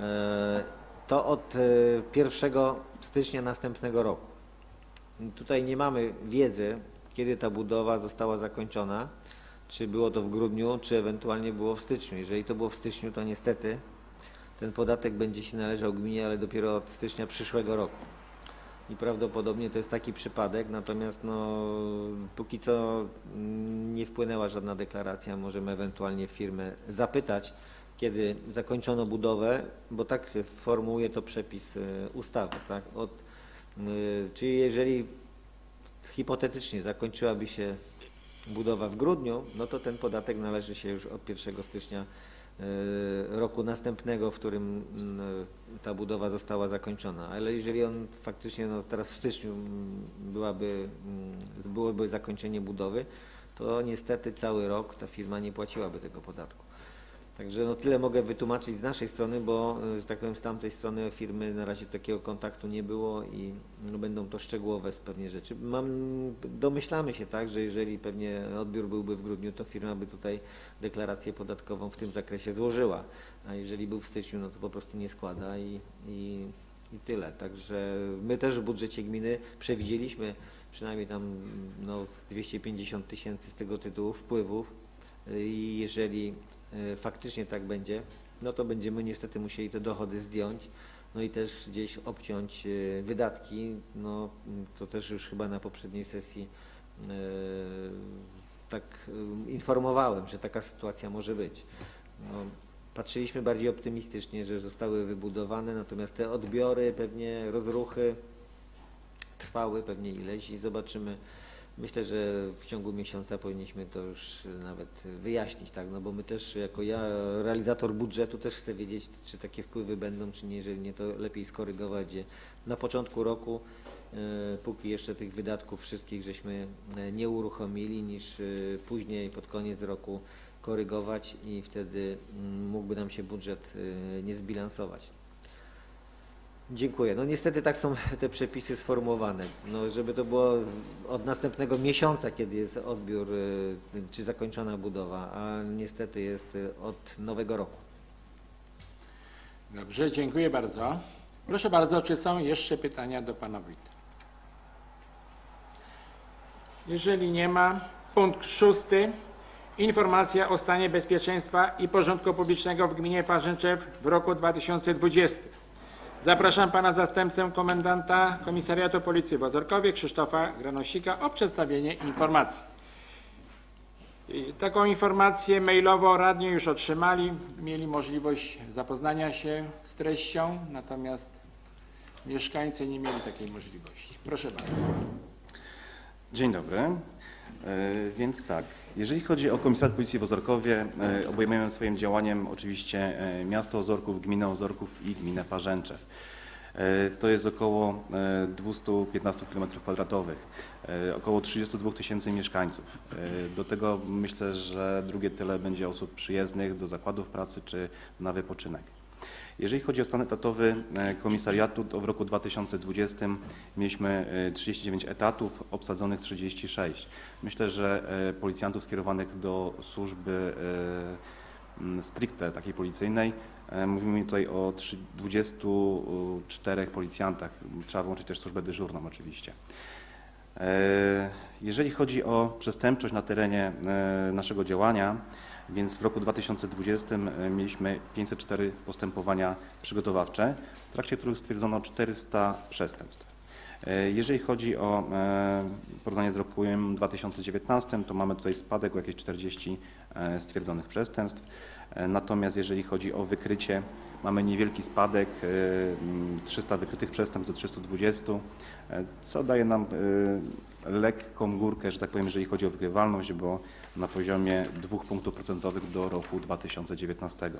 e, to od e, 1 stycznia następnego roku. Tutaj nie mamy wiedzy, kiedy ta budowa została zakończona, czy było to w grudniu, czy ewentualnie było w styczniu. Jeżeli to było w styczniu, to niestety ten podatek będzie się należał gminie, ale dopiero od stycznia przyszłego roku. I prawdopodobnie to jest taki przypadek, natomiast no, póki co mm, nie wpłynęła żadna deklaracja, możemy ewentualnie firmę zapytać, kiedy zakończono budowę, bo tak formułuje to przepis y, ustawy, tak? Od, czyli jeżeli hipotetycznie zakończyłaby się budowa w grudniu, no to ten podatek należy się już od 1 stycznia y, roku następnego, w którym mm, ta budowa została zakończona. Ale jeżeli on faktycznie no, teraz w styczniu mm, byłaby, mm, byłoby zakończenie budowy, to niestety cały rok ta firma nie płaciłaby tego podatku. Także no tyle mogę wytłumaczyć z naszej strony, bo y, że tak powiem z tamtej strony firmy na razie takiego kontaktu nie było i no, będą to szczegółowe pewnie rzeczy. Mam, domyślamy się tak, że jeżeli pewnie odbiór byłby w grudniu, to firma by tutaj deklarację podatkową w tym zakresie złożyła, a jeżeli był w styczniu, no to po prostu nie składa i, i, i tyle. Także my też w budżecie gminy przewidzieliśmy przynajmniej tam no, z 250 tysięcy z tego tytułu wpływów i jeżeli e, faktycznie tak będzie, no to będziemy niestety musieli te dochody zdjąć, no i też gdzieś obciąć e, wydatki, no to też już chyba na poprzedniej sesji e, tak informowałem, że taka sytuacja może być. No, patrzyliśmy bardziej optymistycznie, że zostały wybudowane, natomiast te odbiory, pewnie rozruchy trwały pewnie ileś i zobaczymy. Myślę, że w ciągu miesiąca powinniśmy to już nawet wyjaśnić, tak, no bo my też, jako ja, realizator budżetu, też chcę wiedzieć, czy takie wpływy będą, czy nie, jeżeli nie, to lepiej skorygować je na początku roku, e, póki jeszcze tych wydatków wszystkich żeśmy e, nie uruchomili, niż e, później pod koniec roku korygować i wtedy mm, mógłby nam się budżet nie zbilansować. Dziękuję. No niestety tak są te przepisy sformułowane. No, żeby to było od następnego miesiąca, kiedy jest odbiór y, czy zakończona budowa, a niestety jest y, od nowego roku. Dobrze, dziękuję bardzo. Proszę bardzo, czy są jeszcze pytania do pana wójta? Jeżeli nie ma, punkt szósty. Informacja o stanie bezpieczeństwa i porządku publicznego w gminie Parzęczew w roku 2020. Zapraszam pana zastępcę komendanta Komisariatu Policji w Ozorkowie Krzysztofa Granosika o przedstawienie informacji. Taką informację mailowo radni już otrzymali, mieli możliwość zapoznania się z treścią, natomiast mieszkańcy nie mieli takiej możliwości. Proszę bardzo. Dzień dobry. E, Więc tak, jeżeli chodzi o Komisariat Policji w Ozorkowie, e, obejmujemy swoim działaniem oczywiście e, miasto Ozorków, gminę Ozorków i gminę Parzęczew. E, To jest około e, 215 km2, e, około 32 tysięcy mieszkańców. Do tego myślę, że drugie tyle będzie osób przyjezdnych do zakładów pracy czy na wypoczynek. Jeżeli chodzi o stan etatowy e, komisariatu, to w roku 2020 mieliśmy e, 39 etatów, obsadzonych 36. Myślę, że e, policjantów skierowanych do służby e, stricte takiej policyjnej, e, mówimy tutaj o trzy- 24 policjantach. Trzeba włączyć też służbę dyżurną oczywiście. E, Jeżeli chodzi o przestępczość na terenie e, naszego działania, więc w roku 2020 e, mieliśmy 504 postępowania przygotowawcze, w trakcie których stwierdzono 400 przestępstw. E, Jeżeli chodzi o e, porównanie z rokiem 2019, to mamy tutaj spadek o jakieś 40 e, stwierdzonych przestępstw. Natomiast jeżeli chodzi o wykrycie, mamy niewielki spadek, e, m, 300 wykrytych przestępstw do 320, e, co daje nam e, lekką górkę, że tak powiem, jeżeli chodzi o wykrywalność, bo na poziomie 2 punktów procentowych do roku 2019.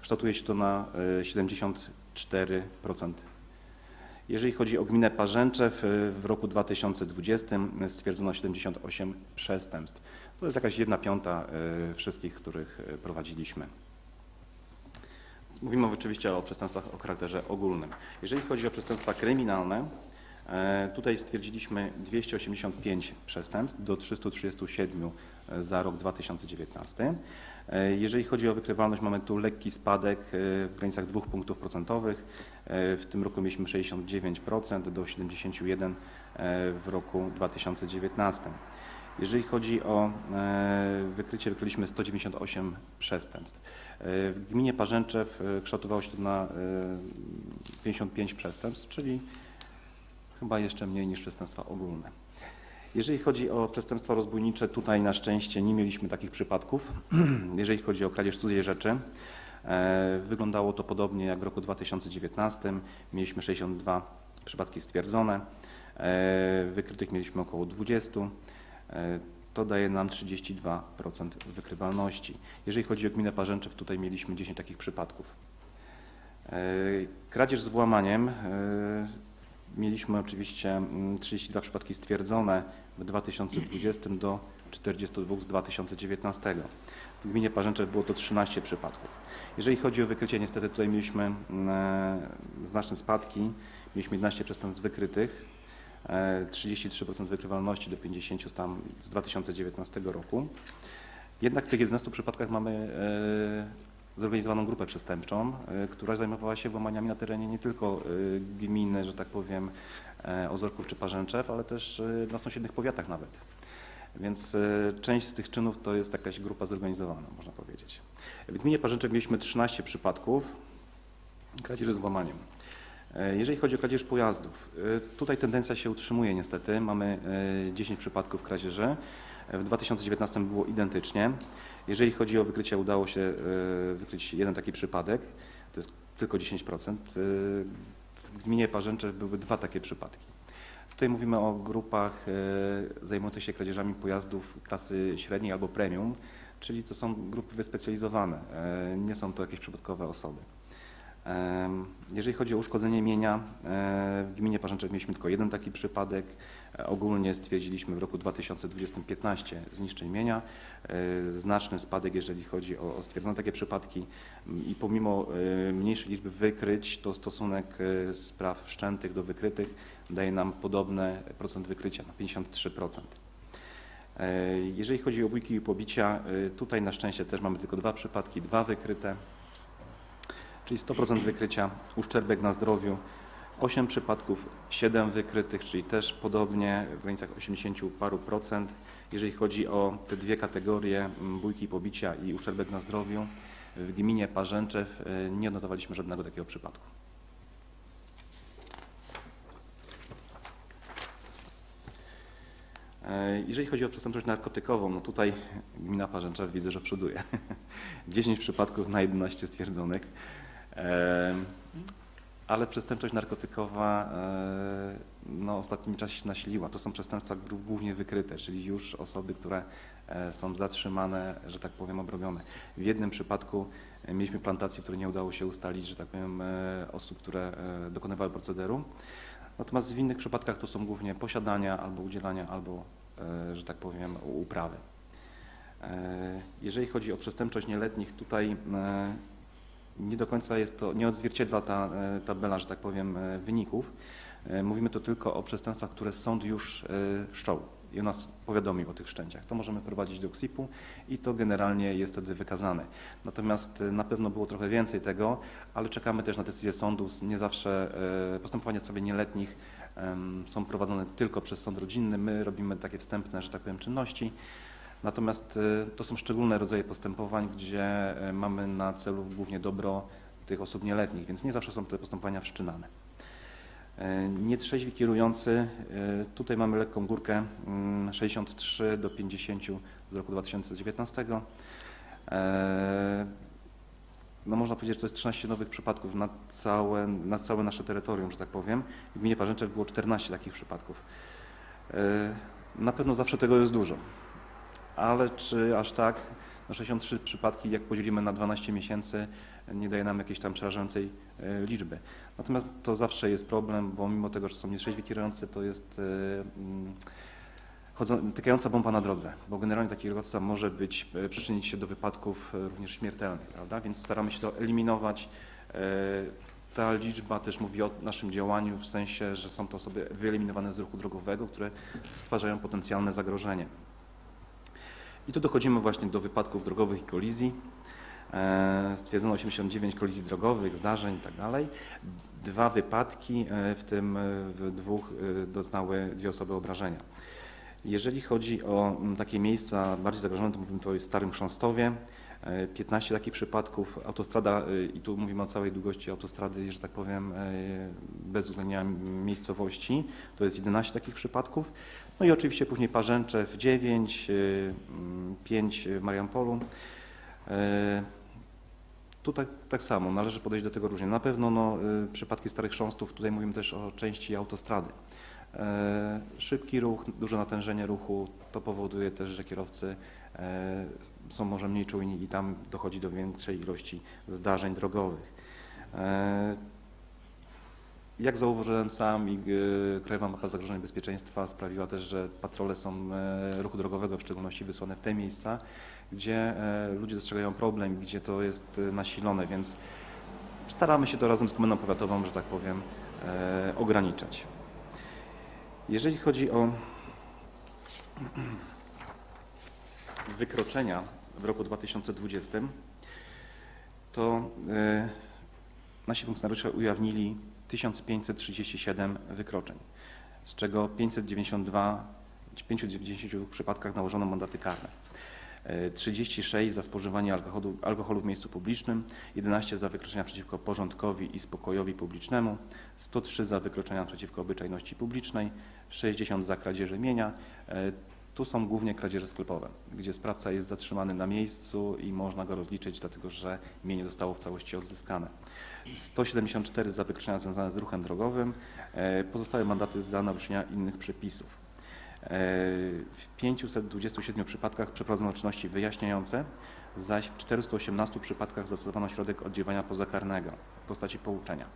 Kształtuje się to na e, 74%. Jeżeli chodzi o gminę Parzęczew, w roku 2020 stwierdzono 78 przestępstw. To jest jakaś jedna piąta wszystkich, których prowadziliśmy. Mówimy oczywiście o przestępstwach o charakterze ogólnym. Jeżeli chodzi o przestępstwa kryminalne, e, tutaj stwierdziliśmy 285 przestępstw do 337 za rok 2019. E, Jeżeli chodzi o wykrywalność, mamy tu lekki spadek e, w granicach 2 punktów procentowych. E, W tym roku mieliśmy 69% do 71% e, w roku 2019. Jeżeli chodzi o e, wykrycie, wykryliśmy 198 przestępstw. E, W gminie Parzęczew e, kształtowało się to na e, 55 przestępstw, czyli chyba jeszcze mniej niż przestępstwa ogólne. Jeżeli chodzi o przestępstwa rozbójnicze, tutaj na szczęście nie mieliśmy takich przypadków. Jeżeli chodzi o kradzież cudzej rzeczy, wyglądało to podobnie jak w roku 2019. Mieliśmy 62 przypadki stwierdzone, wykrytych mieliśmy około 20. E, To daje nam 32% wykrywalności. Jeżeli chodzi o gminę Parzęczew, tutaj mieliśmy 10 takich przypadków. E, Kradzież z włamaniem. e, Mieliśmy oczywiście mm, 32 przypadki stwierdzone w 2020 do 42 z 2019. W gminie Parzęczew było to 13 przypadków. Jeżeli chodzi o wykrycie, niestety tutaj mieliśmy mm, znaczne spadki. Mieliśmy 11 przestępstw wykrytych, 33% wykrywalności do 50 tam z 2019 roku. Jednak w tych 11 przypadkach mamy e, zorganizowaną grupę przestępczą, e, która zajmowała się włamaniami na terenie nie tylko e, gminy, że tak powiem, e, Ozorków czy Parzęczew, ale też e, na sąsiednich powiatach nawet. Więc e, część z tych czynów to jest jakaś grupa zorganizowana, można powiedzieć. W gminie Parzęczew mieliśmy 13 przypadków kradzieży z włamaniem. E, Jeżeli chodzi o kradzież pojazdów, e, tutaj tendencja się utrzymuje niestety. Mamy e, 10 przypadków kradzieży. E, W 2019 było identycznie. Jeżeli chodzi o wykrycie, udało się e, wykryć jeden taki przypadek, to jest tylko 10%. E, W gminie Parzęczew były dwa takie przypadki. Tutaj mówimy o grupach e, zajmujących się kradzieżami pojazdów klasy średniej albo premium, czyli to są grupy wyspecjalizowane, e, nie są to jakieś przypadkowe osoby. Jeżeli chodzi o uszkodzenie mienia, e, w gminie Parzęczew mieliśmy tylko jeden taki przypadek. E, Ogólnie stwierdziliśmy w roku 2020 15 zniszczeń mienia, e, znaczny spadek, jeżeli chodzi o, stwierdzone takie przypadki i pomimo mniejszej liczby wykryć, to stosunek spraw wszczętych do wykrytych daje nam podobny procent wykrycia na 53%. E, Jeżeli chodzi o bójki i pobicia, tutaj na szczęście też mamy tylko dwa przypadki, dwa wykryte czyli 100% wykrycia, uszczerbek na zdrowiu, 8 przypadków, 7 wykrytych, czyli też podobnie w granicach 80 paru procent. Jeżeli chodzi o te dwie kategorie, m, bójki, pobicia i uszczerbek na zdrowiu, w gminie Parzęczew y, nie odnotowaliśmy żadnego takiego przypadku. E, Jeżeli chodzi o przestępczość narkotykową, no tutaj gmina Parzęczew widzę, że przoduje. 10 przypadków na 11 stwierdzonych. Ale przestępczość narkotykowa e, no, ostatnim czasie się nasiliła. To są przestępstwa głównie wykryte, czyli już osoby, które e, są zatrzymane, że tak powiem, obrobione. W jednym przypadku e, mieliśmy plantację, której nie udało się ustalić, że tak powiem, osób, które dokonywały procederu. Natomiast w innych przypadkach to są głównie posiadania albo udzielania, albo, że tak powiem, uprawy. Jeżeli chodzi o przestępczość nieletnich, tutaj nie do końca jest to, nie odzwierciedla ta e, tabela, że tak powiem, e, wyników. E, Mówimy to tylko o przestępstwach, które sąd już wszczął i o nas powiadomił o tych wszczęciach. To możemy prowadzić do KSIP-u i to generalnie jest wtedy wykazane. Natomiast na pewno było trochę więcej tego, ale czekamy też na decyzję sądu. Nie zawsze postępowania w sprawie nieletnich są prowadzone tylko przez sąd rodzinny. My robimy takie wstępne, że tak powiem, czynności. Natomiast e, to są szczególne rodzaje postępowań, gdzie e, mamy na celu głównie dobro tych osób nieletnich, więc nie zawsze są te postępowania wszczynane. E, Nietrzeźwi kierujący, tutaj mamy lekką górkę mm, 63 do 50 z roku 2019. E, No można powiedzieć, że to jest 13 nowych przypadków na całe, na całe nasze terytorium, że tak powiem. W gminie Parzęczew było 14 takich przypadków. Na pewno zawsze tego jest dużo, ale czy aż tak? No 63 przypadki, jak podzielimy na 12 miesięcy, nie daje nam jakiejś tam przerażającej e, liczby. Natomiast to zawsze jest problem, bo mimo tego, że są nietrzeźwi kierujący, to jest e, mm, tykająca bomba na drodze, bo generalnie taki kierowca może być, e, przyczynić się do wypadków również śmiertelnych, prawda? Więc staramy się to eliminować. Ta liczba też mówi o naszym działaniu w sensie, że są to osoby wyeliminowane z ruchu drogowego, które stwarzają potencjalne zagrożenie. I tu dochodzimy właśnie do wypadków drogowych i kolizji. E, Stwierdzono 89 kolizji drogowych, zdarzeń itd. Dwa wypadki, e, w tym e, w dwóch doznały dwie osoby obrażenia. Jeżeli chodzi o takie miejsca bardziej zagrożone, to mówimy to o Starym Chrząstowie. E, 15 takich przypadków. Autostrada, i tu mówimy o całej długości autostrady, że tak powiem, bez uwzględnienia miejscowości, to jest 11 takich przypadków. No i oczywiście później Parzęczew 9, 5 w Mariampolu. E, Tu tak, tak samo, należy podejść do tego różnie. Na pewno no, y, przypadki Starych Chrząstów, tutaj mówimy też o części autostrady. E, Szybki ruch, duże natężenie ruchu, to powoduje też, że kierowcy e, są może mniej czujni i tam dochodzi do większej ilości zdarzeń drogowych. Jak zauważyłem sam i e, Krajowa Mapa Zagrożeń Bezpieczeństwa sprawiła też, że patrole są e, ruchu drogowego w szczególności wysłane w te miejsca, gdzie e, ludzie dostrzegają problem, gdzie to jest e, nasilone, więc staramy się to razem z Komendą Powiatową, że tak powiem, ograniczać. Jeżeli chodzi o wykroczenia w roku 2020, to nasi funkcjonariusze ujawnili 1537 wykroczeń, z czego 592, w 590 przypadkach nałożono mandaty karne. E, 36 za spożywanie alkoholu, alkoholu w miejscu publicznym, 11 za wykroczenia przeciwko porządkowi i spokojowi publicznemu, 103 za wykroczenia przeciwko obyczajności publicznej, 60 za kradzieże mienia. E, Tu są głównie kradzieże sklepowe, gdzie sprawca jest zatrzymany na miejscu i można go rozliczyć, dlatego że mienie zostało w całości odzyskane. 174 za wykroczenia związane z ruchem drogowym, e, pozostałe mandaty za naruszenia innych przepisów. E, W 527 przypadkach przeprowadzono czynności wyjaśniające, zaś w 418 przypadkach zastosowano środek oddziaływania pozakarnego w postaci pouczenia.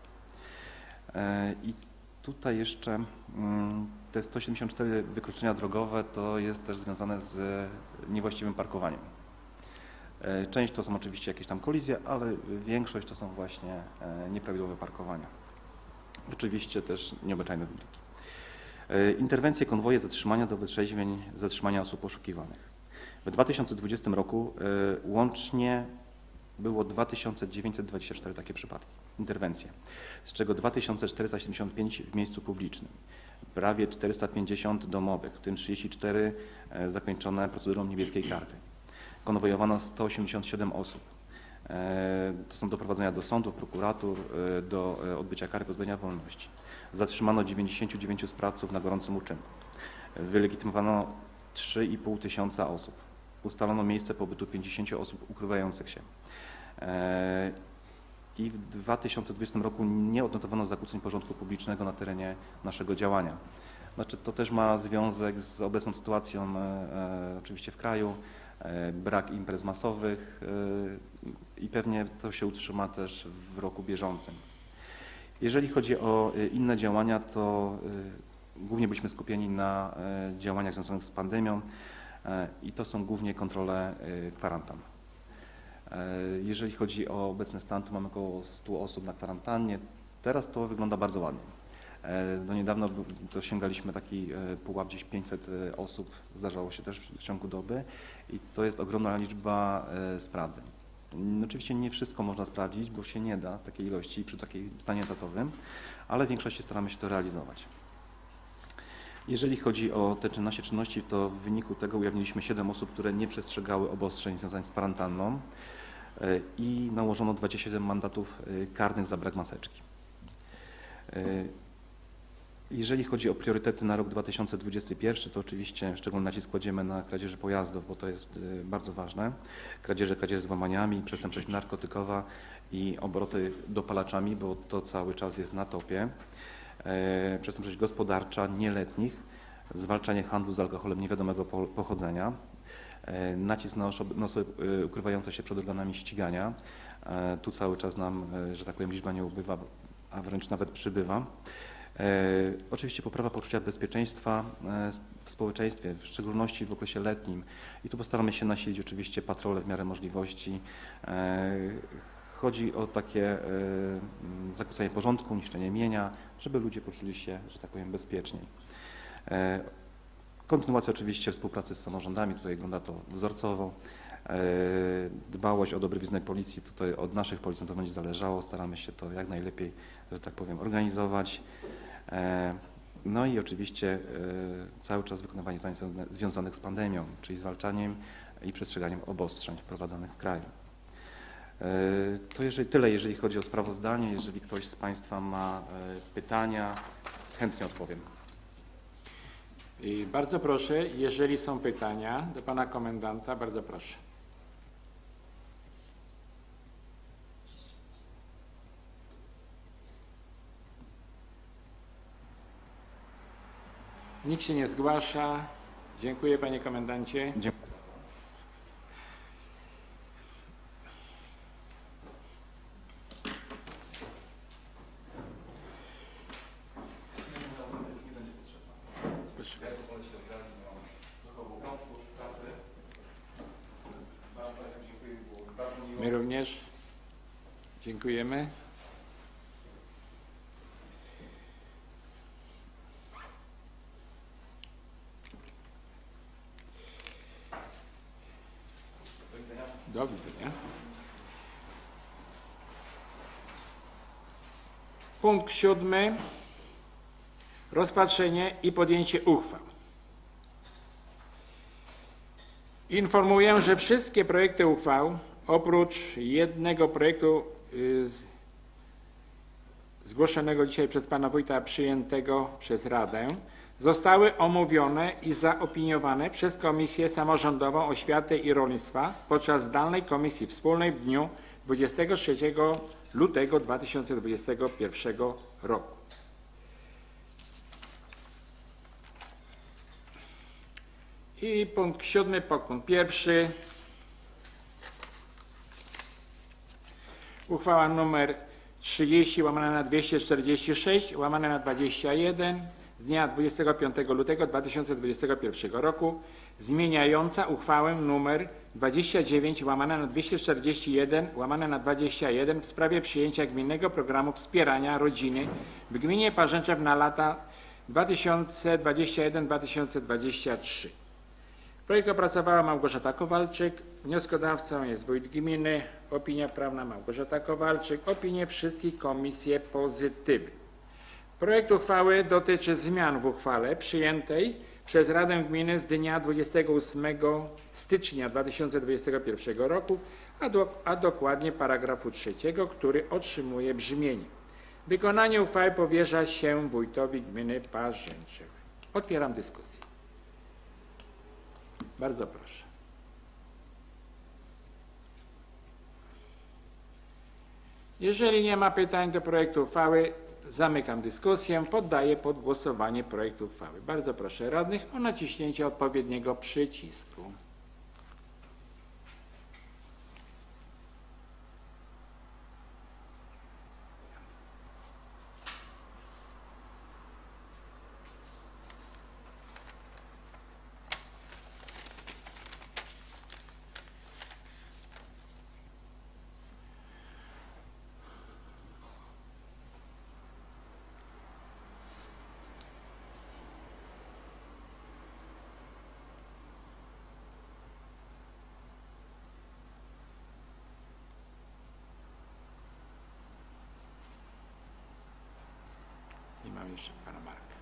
E, I tutaj jeszcze mm, te 174 wykroczenia drogowe to jest też związane z niewłaściwym parkowaniem. E, Część to są oczywiście jakieś tam kolizje, ale większość to są właśnie e, nieprawidłowe parkowania. Oczywiście też nieobyczajne wybryki. E, Interwencje, konwoje, zatrzymania do wytrzeźwień, zatrzymania osób poszukiwanych. W 2020 roku łącznie było 2924 takie przypadki, interwencje, z czego 2475 w miejscu publicznym, prawie 450 domowych, w tym 34 e, zakończone procedurą niebieskiej karty. Konwojowano 187 osób. E, To są doprowadzenia do sądów, prokuratur, e, do e, odbycia kary pozbawienia wolności. Zatrzymano 99 sprawców na gorącym uczynku. Wylegitymowano 3,5 tysiąca osób. Ustalono miejsce pobytu 50 osób ukrywających się. I w 2020 roku nie odnotowano zakłóceń porządku publicznego na terenie naszego działania. Znaczy, to też ma związek z obecną sytuacją e, oczywiście w kraju, brak imprez masowych e, i pewnie to się utrzyma też w roku bieżącym. Jeżeli chodzi o e, inne działania, to e, głównie byliśmy skupieni na e, działaniach związanych z pandemią e, i to są głównie kontrole e, kwarantan. E, Jeżeli chodzi o obecny stan, to mamy około 100 osób na kwarantannie. Teraz to wygląda bardzo ładnie. E, Do niedawna dosięgaliśmy taki e, pułap gdzieś 500 e, osób, zdarzało się też w ciągu doby i to jest ogromna liczba sprawdzeń. Oczywiście nie wszystko można sprawdzić, bo się nie da takiej ilości przy takim stanie etatowym, ale w większości staramy się to realizować. Jeżeli chodzi o te 13 czynności, to w wyniku tego ujawniliśmy 7 osób, które nie przestrzegały obostrzeń związanych z kwarantanną i nałożono 27 mandatów karnych za brak maseczki. Jeżeli chodzi o priorytety na rok 2021, to oczywiście szczególny nacisk kładziemy na kradzieże pojazdów, bo to jest e, bardzo ważne. Kradzieże, kradzieże z włamaniami, przestępczość narkotykowa i obroty dopalaczami, bo to cały czas jest na topie. E, Przestępczość gospodarcza nieletnich, zwalczanie handlu z alkoholem niewiadomego po- pochodzenia, e, nacisk na osoby, na osoby e, ukrywające się przed organami ścigania. E, Tu cały czas nam, że tak powiem, liczba nie ubywa, a wręcz nawet przybywa. E, Oczywiście poprawa poczucia bezpieczeństwa e, w społeczeństwie, w szczególności w okresie letnim. I tu postaramy się nasilić oczywiście patrole w miarę możliwości. E, Chodzi o takie zakłócenie porządku, niszczenie mienia, żeby ludzie poczuli się, że tak powiem, bezpieczniej. Kontynuacja oczywiście współpracy z samorządami, tutaj wygląda to wzorcowo. Dbałość o dobry wizerunek policji, tutaj od naszych policjantów będzie zależało. Staramy się to jak najlepiej, że tak powiem, organizować. E, No i oczywiście e, cały czas wykonywanie zadań związanych z pandemią, czyli zwalczaniem i przestrzeganiem obostrzeń wprowadzanych w kraju. E, To jeżeli, tyle, jeżeli chodzi o sprawozdanie. Jeżeli ktoś z Państwa ma pytania, chętnie odpowiem. I bardzo proszę, jeżeli są pytania do pana komendanta, bardzo proszę. Nikt się nie zgłasza. Dziękuję panie komendancie. Dziękuję. Proszę. My również dziękujemy. Do widzenia. Punkt siódmy. Rozpatrzenie i podjęcie uchwał. Informuję, że wszystkie projekty uchwał, oprócz jednego projektu y, zgłoszonego dzisiaj przez pana wójta, przyjętego przez Radę, zostały omówione i zaopiniowane przez Komisję Samorządową Oświaty i Rolnictwa podczas zdalnej Komisji Wspólnej w dniu 23 lutego 2021 roku. I punkt siódmy, podpunkt pierwszy. Uchwała numer 30 łamane na 246 łamane na 21 z dnia 25 lutego 2021 roku zmieniająca uchwałę numer 29 łamane na 241 łamane na 21 w sprawie przyjęcia gminnego programu wspierania rodziny w gminie Parzęczew na lata 2021-2023. Projekt opracowała Małgorzata Kowalczyk. Wnioskodawcą jest wójt gminy. Opinia prawna Małgorzata Kowalczyk. Opinie wszystkich komisje pozytywne. Projekt uchwały dotyczy zmian w uchwale przyjętej przez Radę Gminy z dnia 28 stycznia 2021 roku, a, do, a dokładnie paragrafu trzeciego, który otrzymuje brzmienie. Wykonanie uchwały powierza się wójtowi gminy Parzęczew. Otwieram dyskusję. Bardzo proszę. Jeżeli nie ma pytań do projektu uchwały, zamykam dyskusję. Poddaję pod głosowanie projekt uchwały. Bardzo proszę radnych o naciśnięcie odpowiedniego przycisku. I mam jeszcze pana Marka.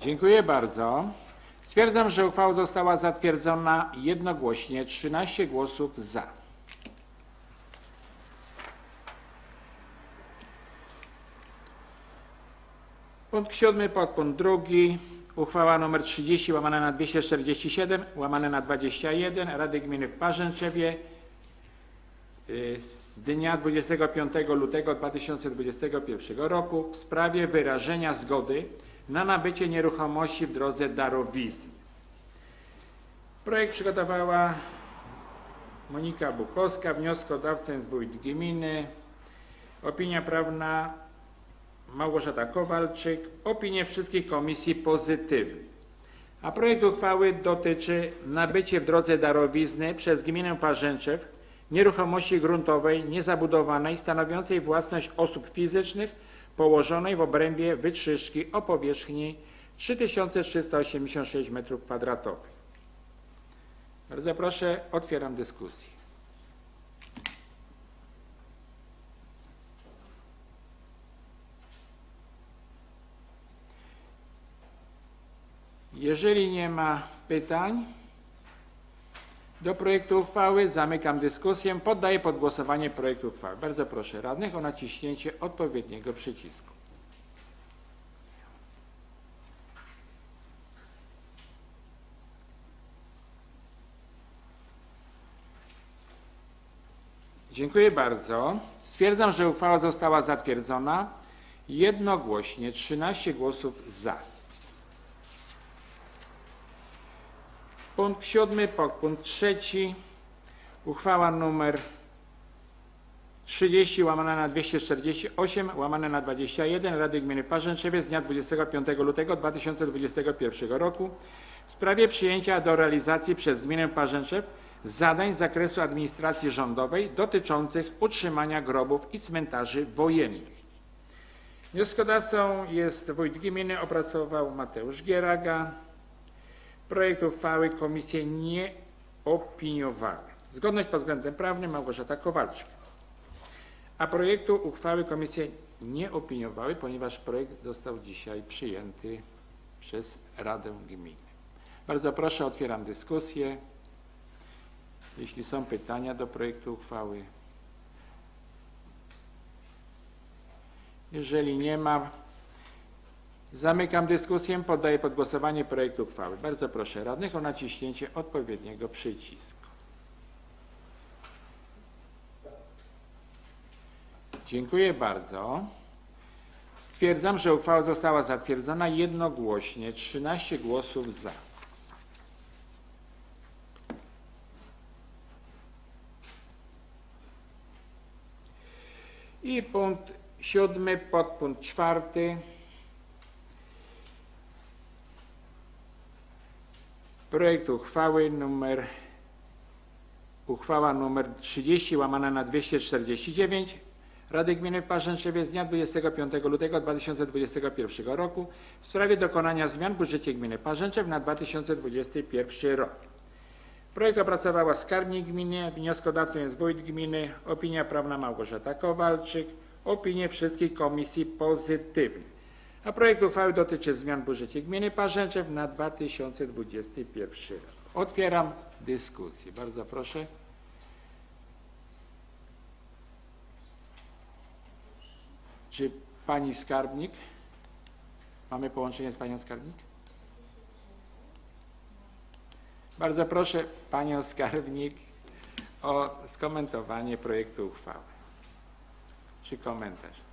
Dziękuję bardzo. Stwierdzam, że uchwała została zatwierdzona jednogłośnie 13 głosów za. Punkt siódmy, podpunkt drugi. Uchwała nr 30 łamane na 247 łamane na 21 Rady Gminy w Parzęczewie y, z dnia 25 lutego 2021 roku w sprawie wyrażenia zgody na nabycie nieruchomości w drodze darowizny. Projekt przygotowała Monika Bukowska, wnioskodawca jest wójt gminy. Opinia prawna Małgorzata Kowalczyk. Opinie wszystkich komisji pozytywne. A projekt uchwały dotyczy nabycie w drodze darowizny przez gminę Parzęczew nieruchomości gruntowej niezabudowanej stanowiącej własność osób fizycznych położonej w obrębie wytrzyżki o powierzchni 3386 m2. Bardzo proszę, otwieram dyskusję. Jeżeli nie ma pytań do projektu uchwały, zamykam dyskusję. Poddaję pod głosowanie projekt uchwały. Bardzo proszę radnych o naciśnięcie odpowiedniego przycisku. Dziękuję bardzo. Stwierdzam, że uchwała została zatwierdzona jednogłośnie 13 głosów za. Punkt siódmy, punkt trzeci. Uchwała numer 30 łamane na 248 łamane na 21 Rady Gminy Parzęczewie z dnia 25 lutego 2021 roku w sprawie przyjęcia do realizacji przez Gminę Parzęczew zadań z zakresu administracji rządowej dotyczących utrzymania grobów i cmentarzy wojennych. Wnioskodawcą jest wójt gminy, opracował Mateusz Gieraga. Projekt uchwały komisje nie opiniowały. Zgodność pod względem prawnym Małgorzata Kowalczyk. A projektu uchwały komisje nie opiniowały, ponieważ projekt został dzisiaj przyjęty przez Radę Gminy. Bardzo proszę, otwieram dyskusję. Jeśli są pytania do projektu uchwały. Jeżeli nie ma, zamykam dyskusję. Poddaję pod głosowanie projekt uchwały. Bardzo proszę radnych o naciśnięcie odpowiedniego przycisku. Dziękuję bardzo. Stwierdzam, że uchwała została zatwierdzona jednogłośnie. 13 głosów za. I punkt siódmy, podpunkt czwarty. Projekt uchwały numer uchwała numer 30 łamana na 249 Rady Gminy Parzęczewie z dnia 25 lutego 2021 roku w sprawie dokonania zmian w budżecie Gminy Parzęczew na 2021 rok. Projekt opracowała skarbnik gminy, wnioskodawcą jest wójt gminy, opinia prawna Małgorzata Kowalczyk, opinie wszystkich komisji pozytywne. A projekt uchwały dotyczy zmian w budżecie gminy Parzęczew na 2021 rok. Otwieram dyskusję. Bardzo proszę. Czy pani skarbnik? Mamy połączenie z panią skarbnik? Bardzo proszę panią skarbnik o skomentowanie projektu uchwały. Czy komentarz?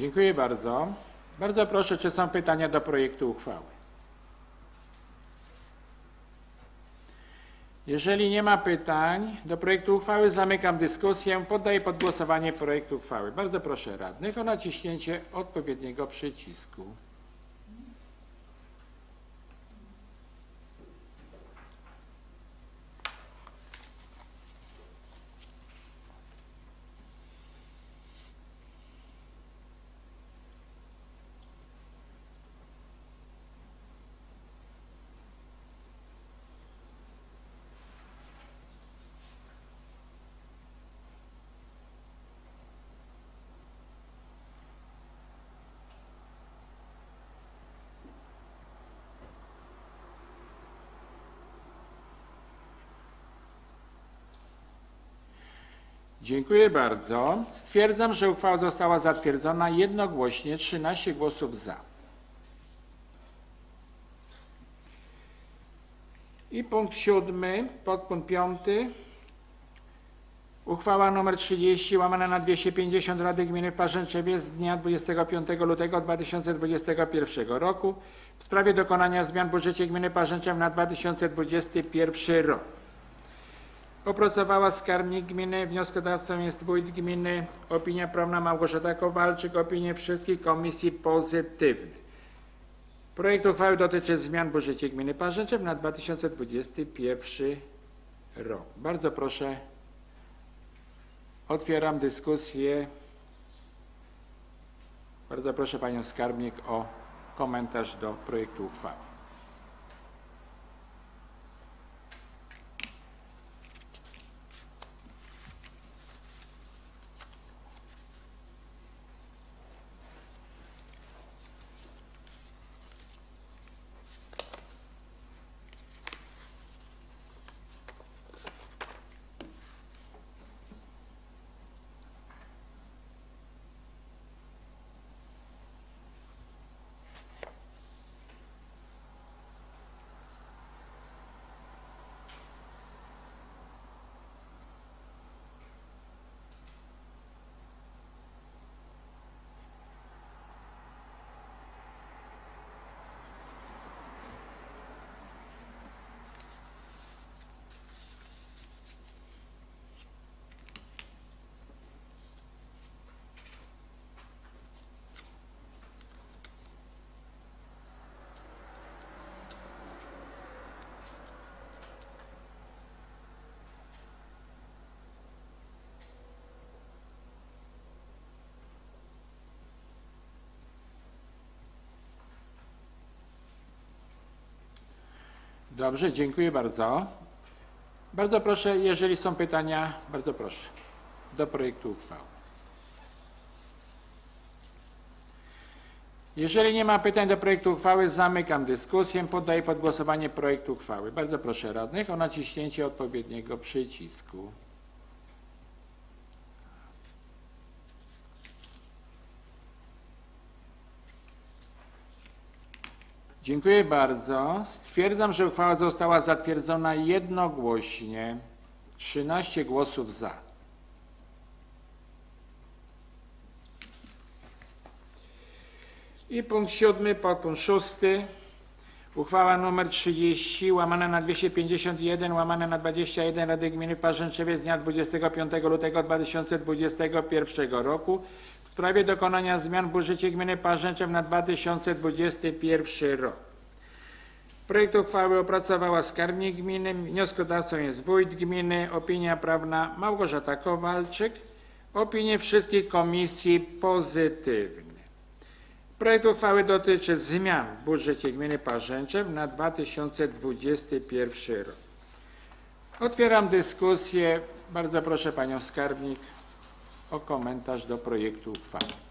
Dziękuję bardzo. Bardzo proszę, czy są pytania do projektu uchwały? Jeżeli nie ma pytań do projektu uchwały, zamykam dyskusję. Poddaję pod głosowanie projekt uchwały. Bardzo proszę radnych o naciśnięcie odpowiedniego przycisku. Dziękuję bardzo. Stwierdzam, że uchwała została zatwierdzona jednogłośnie 13 głosów za. I punkt siódmy, podpunkt piąty. Uchwała nr 30 łamane na 250 Rady Gminy w Parzęczewie z dnia 25 lutego 2021 roku w sprawie dokonania zmian w budżecie gminy Parzęczew na 2021 rok. Opracowała skarbnik gminy. Wnioskodawcą jest wójt gminy. Opinia prawna Małgorzata Kowalczyk. Opinie wszystkich komisji pozytywne. Projekt uchwały dotyczy zmian w budżecie gminy Parzęczew na 2021 rok. Bardzo proszę. Otwieram dyskusję. Bardzo proszę panią skarbnik o komentarz do projektu uchwały. Dobrze, dziękuję bardzo. Bardzo proszę, jeżeli są pytania, bardzo proszę, do projektu uchwały. Jeżeli nie ma pytań do projektu uchwały, zamykam dyskusję. Poddaję pod głosowanie projekt uchwały. Bardzo proszę radnych o naciśnięcie odpowiedniego przycisku. Dziękuję bardzo. Stwierdzam, że uchwała została zatwierdzona jednogłośnie. 13 głosów za. I punkt siódmy, podpunkt szósty. Uchwała nr 30 łamane na 251 łamane na 21 Rady Gminy Parzęczewie z dnia 25 lutego 2021 roku w sprawie dokonania zmian w budżecie gminy Parzęczew na 2021 rok. Projekt uchwały opracowała skarbnik gminy. Wnioskodawcą jest wójt gminy. Opinia prawna Małgorzata Kowalczyk. Opinie wszystkich komisji pozytywne. Projekt uchwały dotyczy zmian w budżecie gminy Parzęczew na 2021 rok. Otwieram dyskusję. Bardzo proszę panią skarbnik o komentarz do projektu uchwały.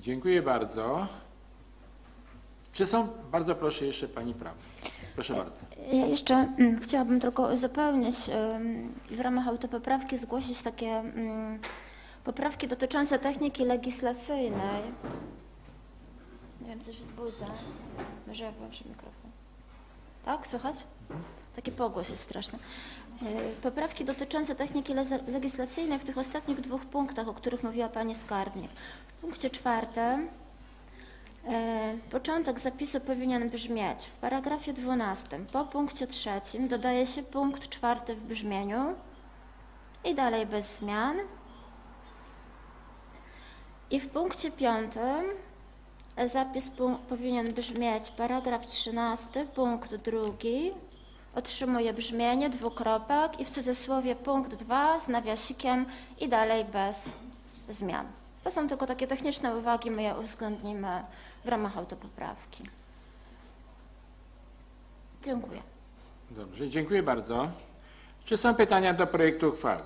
Dziękuję bardzo. Czy są, bardzo proszę jeszcze Pani prawda. Proszę bardzo. Ja jeszcze mm, chciałabym tylko uzupełnić w ramach autopoprawki zgłosić takie mm, poprawki dotyczące techniki legislacyjnej. Nie wiem, coś wzbudza. Może ja włączę mikrofon. Tak, słychać? Taki pogłos jest straszny. Y, Poprawki dotyczące techniki legislacyjnej w tych ostatnich dwóch punktach, o których mówiła Pani Skarbnik. W punkcie czwartym E, Początek zapisu powinien brzmieć w paragrafie 12. Po punkcie trzecim dodaje się punkt czwarty w brzmieniu i dalej bez zmian. I w punkcie piątym zapis powinien brzmieć paragraf 13, punkt drugi otrzymuje brzmienie dwukropek i w cudzysłowie punkt 2 z nawiasikiem i dalej bez zmian. To są tylko takie techniczne uwagi, my je uwzględnimy w ramach autopoprawki. Dziękuję. Dobrze, dziękuję bardzo. Czy są pytania do projektu uchwały?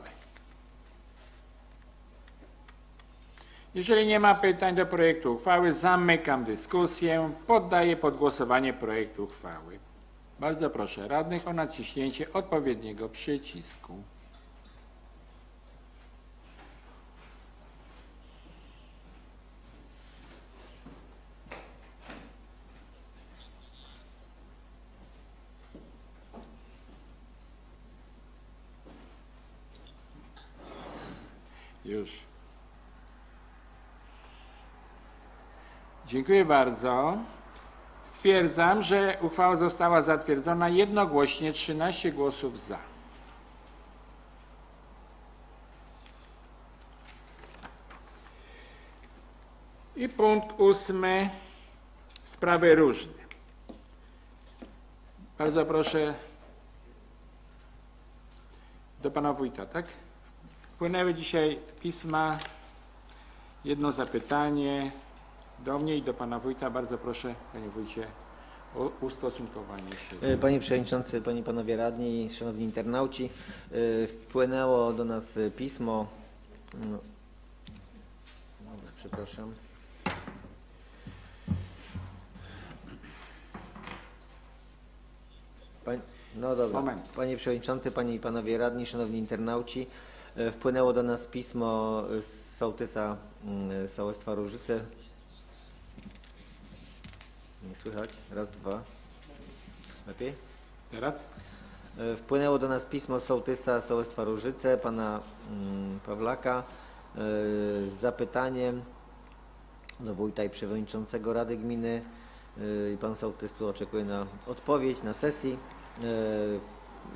Jeżeli nie ma pytań do projektu uchwały, zamykam dyskusję. Poddaję pod głosowanie projekt uchwały. Bardzo proszę radnych o naciśnięcie odpowiedniego przycisku. Już. Dziękuję bardzo. Stwierdzam, że uchwała została zatwierdzona jednogłośnie 13 głosów za. I punkt ósmy. Sprawy różne. Bardzo proszę do pana wójta, tak? Wpłynęły dzisiaj pisma. Jedno zapytanie do mnie i do pana wójta. Bardzo proszę, panie wójcie, o ustosunkowanie się. E, Panie Przewodniczący, Panie i Panowie Radni, Szanowni Internauci, e, wpłynęło do nas pismo. No. Dobra, przepraszam. Pań, no dobra. Moment. Panie Przewodniczący, Panie i Panowie Radni, Szanowni Internauci, wpłynęło do nas pismo z sołtysa mm, Sołectwa Różyce. Nie słychać? Raz, dwa. Lepiej? Teraz? E, Wpłynęło do nas pismo z sołtysa Sołectwa Różyce, pana mm, Pawlaka, e, z zapytaniem do wójta i przewodniczącego Rady Gminy. E, I pan sołtys tu oczekuje na odpowiedź na sesji.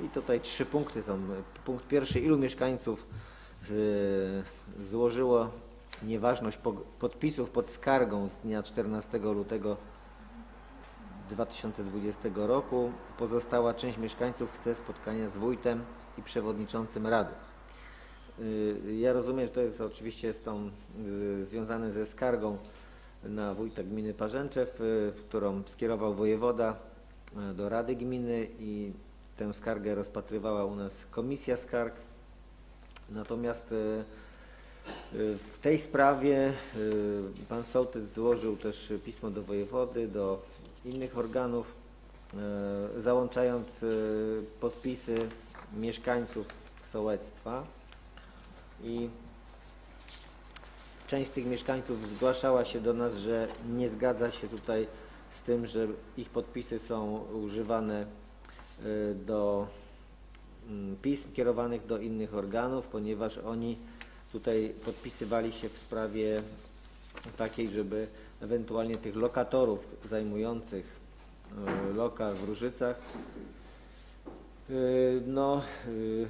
I tutaj trzy punkty są. Punkt pierwszy, ilu mieszkańców z, złożyło nieważność podpisów pod skargą z dnia 14 lutego 2020 roku. Pozostała część mieszkańców chce spotkania z wójtem i przewodniczącym rady. Y, Ja rozumiem, że to jest oczywiście z tą, y, związane ze skargą na wójta gminy Parzęczew, y, którą skierował wojewoda y, do Rady Gminy i tę skargę rozpatrywała u nas Komisja Skarg. Natomiast y, y, w tej sprawie y, pan sołtys złożył też pismo do wojewody, do innych organów, załączając podpisy mieszkańców sołectwa i część z tych mieszkańców zgłaszała się do nas, że nie zgadza się tutaj z tym, że ich podpisy są używane do mm, pism kierowanych do innych organów, ponieważ oni tutaj podpisywali się w sprawie takiej, żeby ewentualnie tych lokatorów zajmujących y, lokal w Różycach y, no, y,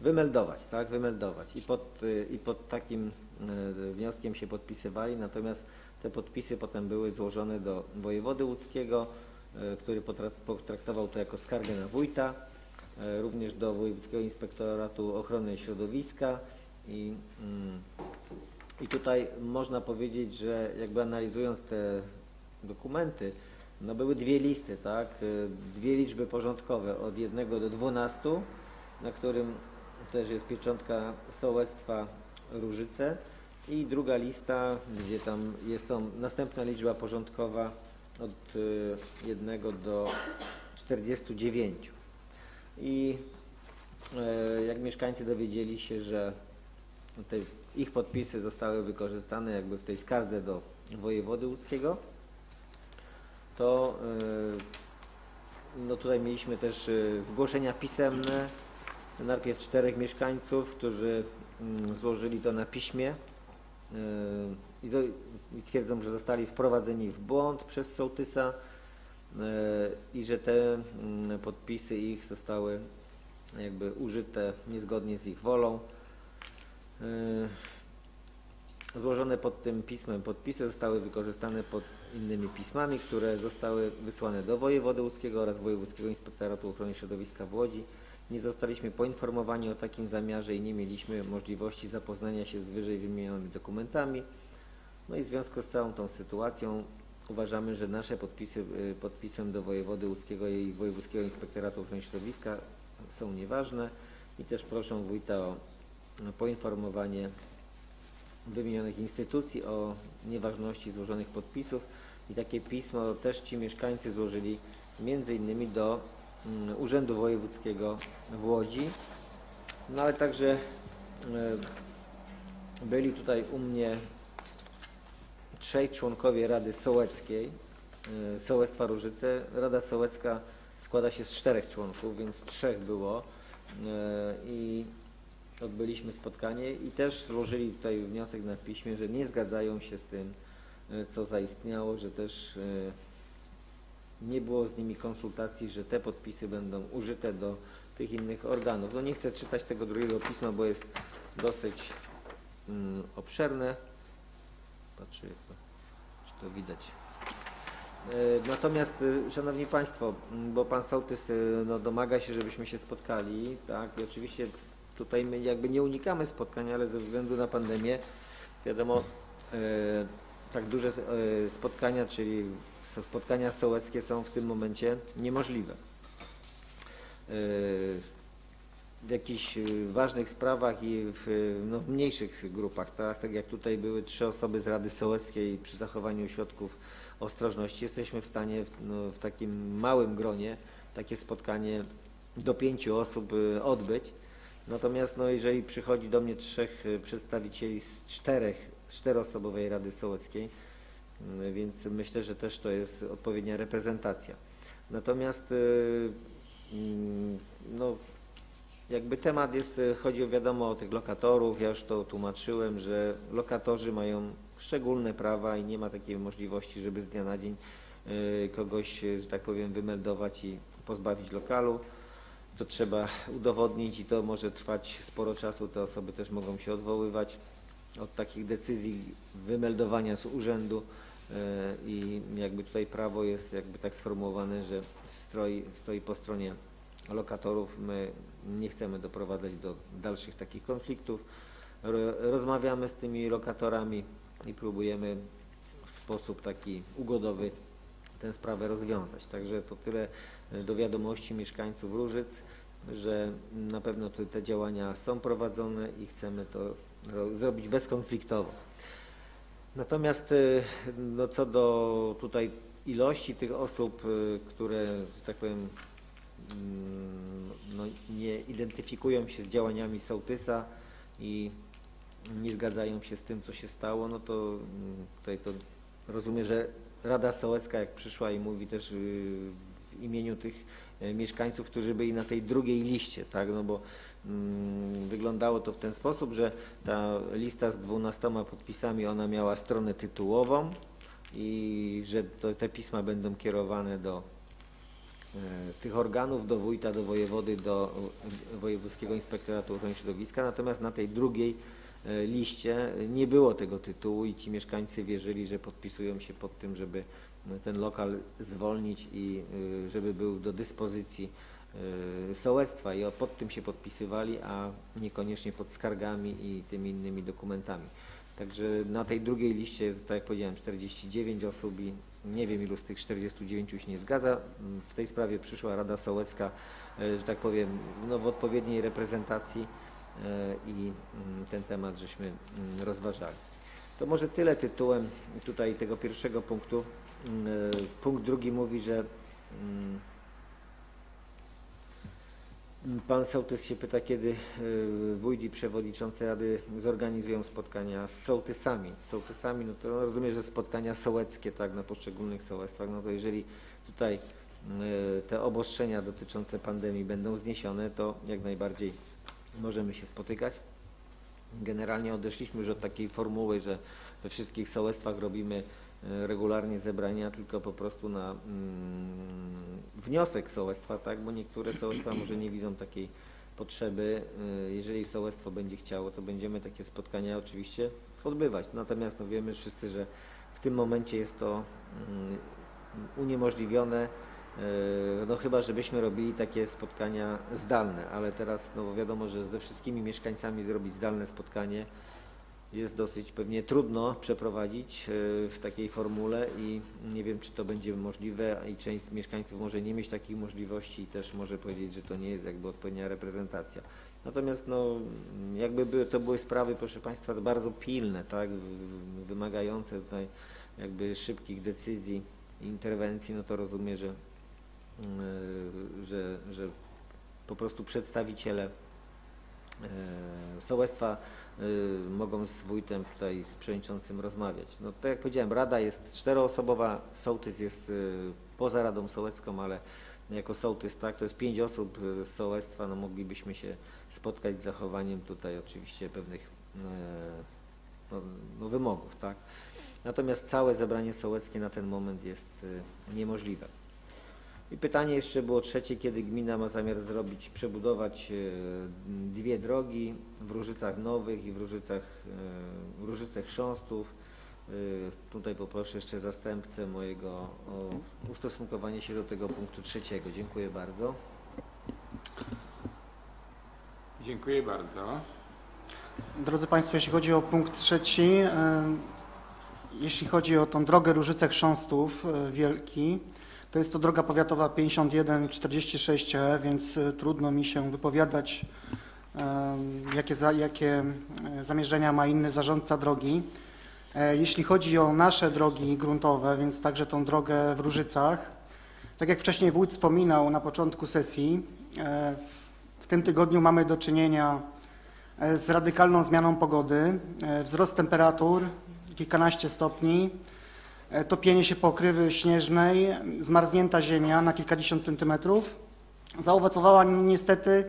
wymeldować, tak, wymeldować. I pod, y, I pod takim y, wnioskiem się podpisywali, natomiast te podpisy potem były złożone do wojewody łódzkiego, y, E, który potraktował to jako skargę na wójta, e, również do Wojewódzkiego Inspektoratu Ochrony Środowiska i, mm, i tutaj można powiedzieć, że jakby analizując te dokumenty, no były dwie listy, tak? E, dwie liczby porządkowe od 1 do 12, na którym też jest pieczątka sołectwa Różyce i druga lista, gdzie tam jest, są następna liczba porządkowa od y, 1 do 49. I e, jak mieszkańcy dowiedzieli się, że te ich podpisy zostały wykorzystane jakby w tej skardze do wojewody łódzkiego, to e, no tutaj mieliśmy też e, zgłoszenia pisemne, najpierw czterech mieszkańców, którzy mm, złożyli to na piśmie i, i twierdzą, że zostali wprowadzeni w błąd przez sołtysa e, i że te mm, podpisy ich zostały jakby użyte niezgodnie z ich wolą. E, Złożone pod tym pismem podpisy zostały wykorzystane pod innymi pismami, które zostały wysłane do wojewody łódzkiego oraz Wojewódzkiego Inspektoratu Ochrony Środowiska w Łodzi. Nie zostaliśmy poinformowani o takim zamiarze i nie mieliśmy możliwości zapoznania się z wyżej wymienionymi dokumentami. No i w związku z całą tą sytuacją uważamy, że nasze podpisy y, podpisem do wojewody łódzkiego i Wojewódzkiego Inspektoratu Ochrony Środowiska są nieważne i też proszę wójta o poinformowanie wymienionych instytucji o nieważności złożonych podpisów. I takie pismo też ci mieszkańcy złożyli między innymi do mm, Urzędu Wojewódzkiego w Łodzi, no ale także e, byli tutaj u mnie trzej członkowie Rady Sołeckiej, e, Sołectwa Różyce. Rada Sołecka składa się z czterech członków, więc trzech było e, i odbyliśmy spotkanie i też złożyli tutaj wniosek na piśmie, że nie zgadzają się z tym, e, co zaistniało, że też nie było z nimi konsultacji, że te podpisy będą użyte do tych innych organów. No nie chcę czytać tego drugiego pisma, bo jest dosyć mm, obszerne. Jak to, czy to widać. E, Natomiast, e, Szanowni Państwo, bo Pan Sołtys e, no, domaga się, żebyśmy się spotkali, tak, i oczywiście tutaj my jakby nie unikamy spotkania, ale ze względu na pandemię, wiadomo, tak duże spotkania, czyli spotkania sołeckie są w tym momencie niemożliwe. W jakichś y, ważnych sprawach i w no, w mniejszych grupach, tak? tak jak tutaj były trzy osoby z Rady Sołeckiej przy zachowaniu środków ostrożności, jesteśmy w stanie w, no, w takim małym gronie takie spotkanie do pięciu osób y, odbyć. Natomiast no, jeżeli przychodzi do mnie trzech y, przedstawicieli z czterech, czteroosobowej Rady Sołeckiej, więc myślę, że też to jest odpowiednia reprezentacja. Natomiast mm, no, jakby temat jest, e, chodzi wiadomo o tych lokatorów, ja już to tłumaczyłem, że lokatorzy mają szczególne prawa i nie ma takiej możliwości, żeby z dnia na dzień e, kogoś, e, że tak powiem, wymeldować i pozbawić lokalu. To trzeba udowodnić i to może trwać sporo czasu, te osoby też mogą się odwoływać od takich decyzji wymeldowania z urzędu i jakby tutaj prawo jest jakby tak sformułowane, że stoi, stoi po stronie lokatorów. My nie chcemy doprowadzać do dalszych takich konfliktów. Ro- Rozmawiamy z tymi lokatorami i próbujemy w sposób taki ugodowy tę sprawę rozwiązać. Także to tyle e, do wiadomości mieszkańców Różyc, że na pewno te, działania są prowadzone i chcemy to ro- zrobić bezkonfliktowo. Natomiast e, no, co do tutaj ilości tych osób, e, które, tak powiem, no, nie identyfikują się z działaniami sołtysa i nie zgadzają się z tym, co się stało, no to mm, tutaj to rozumiem, że Rada Sołecka jak przyszła i mówi też y, w imieniu tych e, mieszkańców, którzy byli na tej drugiej liście, tak, no bo mm, wyglądało to w ten sposób, że ta lista z dwunastoma podpisami, ona miała stronę tytułową i że to, te pisma będą kierowane do tych organów, do wójta, do wojewody, do e, Wojewódzkiego Inspektoratu Ochrony Środowiska, natomiast na tej drugiej e, liście nie było tego tytułu i ci mieszkańcy wierzyli, że podpisują się pod tym, żeby ten lokal zwolnić i y, żeby był do dyspozycji sołectwa i pod tym się podpisywali, a niekoniecznie pod skargami i tymi innymi dokumentami. Także na tej drugiej liście jest, tak jak powiedziałem, 49 osób i nie wiem ilu z tych 49 się nie zgadza. W tej sprawie przyszła Rada Sołecka, e, że tak powiem, no, w odpowiedniej reprezentacji e, i mm, ten temat żeśmy mm, rozważali. To może tyle tytułem tutaj tego pierwszego punktu. Mm, e, Punkt drugi mówi, że Pan sołtys się pyta, kiedy y, wójt i przewodniczący rady zorganizują spotkania z sołtysami. Z sołtysami, no to rozumiem, że spotkania sołeckie, tak, na poszczególnych sołectwach, no to jeżeli tutaj y, te obostrzenia dotyczące pandemii będą zniesione, to jak najbardziej możemy się spotykać. Generalnie odeszliśmy już od takiej formuły, że we wszystkich sołectwach robimy e, regularnie zebrania, tylko po prostu na mm, wniosek sołectwa, tak, bo niektóre sołectwa może nie widzą takiej potrzeby. E, Jeżeli sołectwo będzie chciało, to będziemy takie spotkania oczywiście odbywać. Natomiast no wiemy wszyscy, że w tym momencie jest to mm, uniemożliwione, e, no chyba, żebyśmy robili takie spotkania zdalne, ale teraz no wiadomo, że ze wszystkimi mieszkańcami zrobić zdalne spotkanie jest dosyć pewnie trudno przeprowadzić e, w takiej formule i nie wiem, czy to będzie możliwe i część mieszkańców może nie mieć takich możliwości i też może powiedzieć, że to nie jest jakby odpowiednia reprezentacja. Natomiast no, jakby były, to były sprawy, proszę Państwa, bardzo pilne, tak, wy- wymagające tutaj jakby szybkich decyzji i interwencji, no to rozumiem, że, mm, e, że, że po prostu przedstawiciele sołectwa y, mogą z wójtem tutaj, z przewodniczącym rozmawiać. No tak jak powiedziałem, rada jest czteroosobowa, sołtys jest y, poza radą sołecką, ale jako sołtys, tak, to jest pięć osób z sołectwa, no moglibyśmy się spotkać z zachowaniem tutaj oczywiście pewnych e, no, no, wymogów, tak. Natomiast całe zebranie sołeckie na ten moment jest niemożliwe. I pytanie jeszcze było trzecie, kiedy gmina ma zamiar zrobić, przebudować e, dwie drogi w Różycach Nowych i w Różycach, e, w Chrząstów. E, Tutaj poproszę jeszcze zastępcę mojego o ustosunkowanie się do tego punktu trzeciego. Dziękuję bardzo. Dziękuję bardzo. Drodzy Państwo, jeśli chodzi o punkt trzeci, e, jeśli chodzi o tą drogę Różyce Chrząstów e, Wielki, to jest to droga powiatowa 5146E, więc e, trudno mi się wypowiadać, jakie, za, jakie e, zamierzenia ma inny zarządca drogi. E, Jeśli chodzi o nasze drogi gruntowe, więc także tą drogę w Różycach, tak jak wcześniej wójt wspominał na początku sesji, w- tym tygodniu mamy do czynienia z radykalną zmianą pogody, wzrost temperatur kilkanaście stopni, topienie się pokrywy śnieżnej, zmarznięta ziemia na kilkadziesiąt centymetrów zaowocowała niestety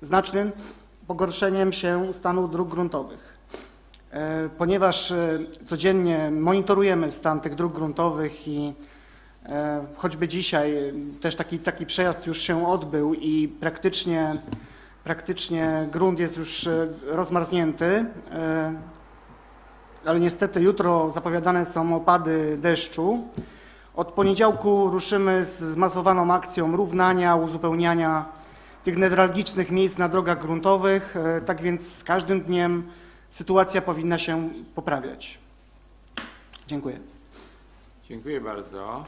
znacznym pogorszeniem się stanu dróg gruntowych. E, Ponieważ e, codziennie monitorujemy stan tych dróg gruntowych i e, choćby dzisiaj e, też taki, taki przejazd już się odbył i praktycznie Praktycznie grunt jest już e, rozmarznięty, e, ale niestety jutro zapowiadane są opady deszczu. Od poniedziałku ruszymy z zmasowaną akcją równania, uzupełniania tych newralgicznych miejsc na drogach gruntowych. E, Tak więc z każdym dniem sytuacja powinna się poprawiać. Dziękuję. Dziękuję bardzo.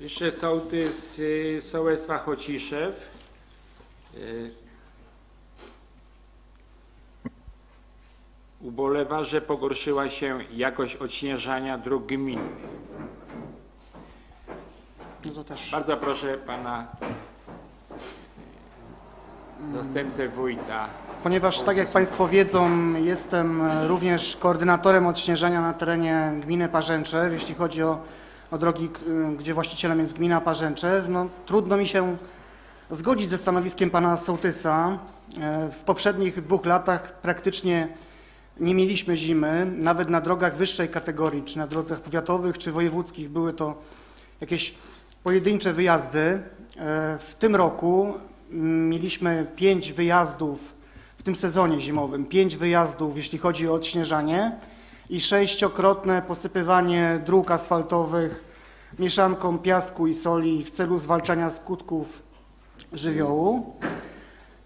Jeszcze sołtys y, sołectwa Chociszew. Ubolewa, że pogorszyła się jakość odśnieżania dróg gminnych. No to też. Bardzo proszę pana y, zastępcę wójta. Ponieważ, tak jak Państwo wiedzą, jestem e, również koordynatorem odśnieżania na terenie gminy Parzęczew, jeśli chodzi o, o drogi, y, gdzie właścicielem jest gmina Parzęczew. No, trudno mi się zgodzić ze stanowiskiem pana sołtysa. E, W poprzednich dwóch latach praktycznie nie mieliśmy zimy, nawet na drogach wyższej kategorii, czy na drogach powiatowych, czy wojewódzkich były to jakieś pojedyncze wyjazdy. E, W tym roku mm, mieliśmy pięć wyjazdów w tym sezonie zimowym, pięć wyjazdów, jeśli chodzi o odśnieżanie i sześciokrotne posypywanie dróg asfaltowych mieszanką piasku i soli w celu zwalczania skutków żywiołu.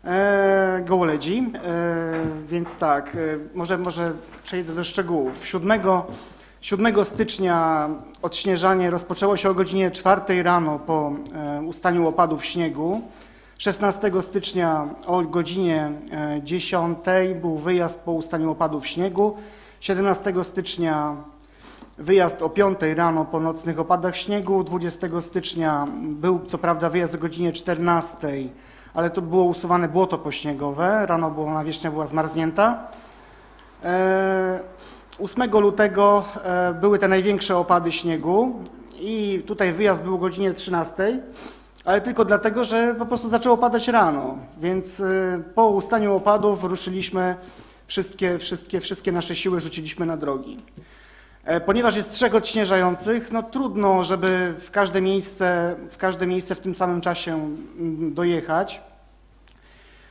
E, gołoledzi, e, więc tak, e, może, może przejdę do szczegółów. 7, 7 stycznia odśnieżanie rozpoczęło się o godzinie 4 rano po e, ustaniu opadów śniegu. 16 stycznia o godzinie e, 10 był wyjazd po ustaniu opadów śniegu. 17 stycznia wyjazd o 5 rano po nocnych opadach śniegu. 20 stycznia był co prawda wyjazd o godzinie 14, ale to było usuwane błoto pośniegowe. Rano było, nawierzchnia była zmarznięta. E, 8 lutego e, były te największe opady śniegu i tutaj wyjazd był o godzinie 13, ale tylko dlatego, że po prostu zaczęło padać rano, więc e, po ustaniu opadów ruszyliśmy, wszystkie, wszystkie, wszystkie nasze siły rzuciliśmy na drogi. E, Ponieważ jest trzech odśnieżających, no trudno, żeby w każde miejsce, w każde miejsce w tym samym czasie mm, dojechać.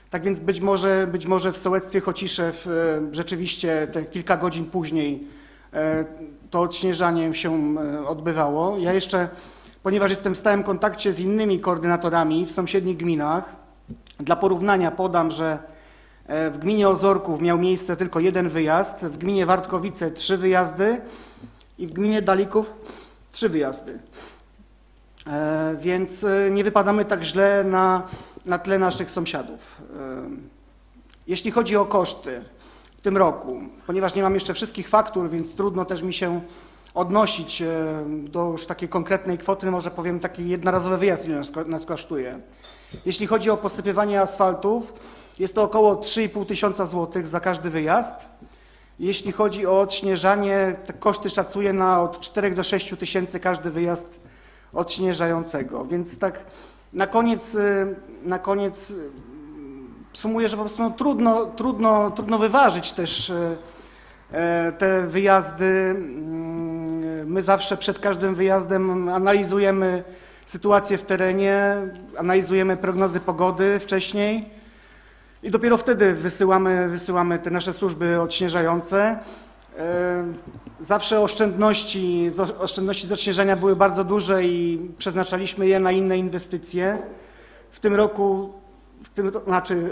Tak więc być może, być może w sołectwie Chociszew e, rzeczywiście te kilka godzin później e, to odśnieżanie się odbywało. Ja jeszcze, ponieważ jestem w stałym kontakcie z innymi koordynatorami w sąsiednich gminach, dla porównania podam, że w gminie Ozorków miał miejsce tylko jeden wyjazd, w gminie Wartkowice trzy wyjazdy i w gminie Dalików trzy wyjazdy. E, Więc e, nie wypadamy tak źle na, na tle naszych sąsiadów. E, Jeśli chodzi o koszty w tym roku, ponieważ nie mam jeszcze wszystkich faktur, więc trudno też mi się odnosić e, do już takiej konkretnej kwoty, może powiem taki jednorazowy wyjazd, ile nas, nas kosztuje. Jeśli chodzi o posypywanie asfaltów, jest to około 3,5 tysiąca złotych za każdy wyjazd. Jeśli chodzi o odśnieżanie, koszty szacuję na od 4 do 6 tysięcy każdy wyjazd odśnieżającego. Więc tak na koniec, y, na koniec y, sumuję, że po prostu no, trudno, trudno, trudno wyważyć też y, e, te wyjazdy. Mm, My zawsze przed każdym wyjazdem analizujemy sytuację w terenie, analizujemy prognozy pogody wcześniej i dopiero wtedy wysyłamy, wysyłamy te nasze służby odśnieżające. E, Zawsze oszczędności, oszczędności z odśnieżania były bardzo duże i przeznaczaliśmy je na inne inwestycje. W tym roku, w tym, znaczy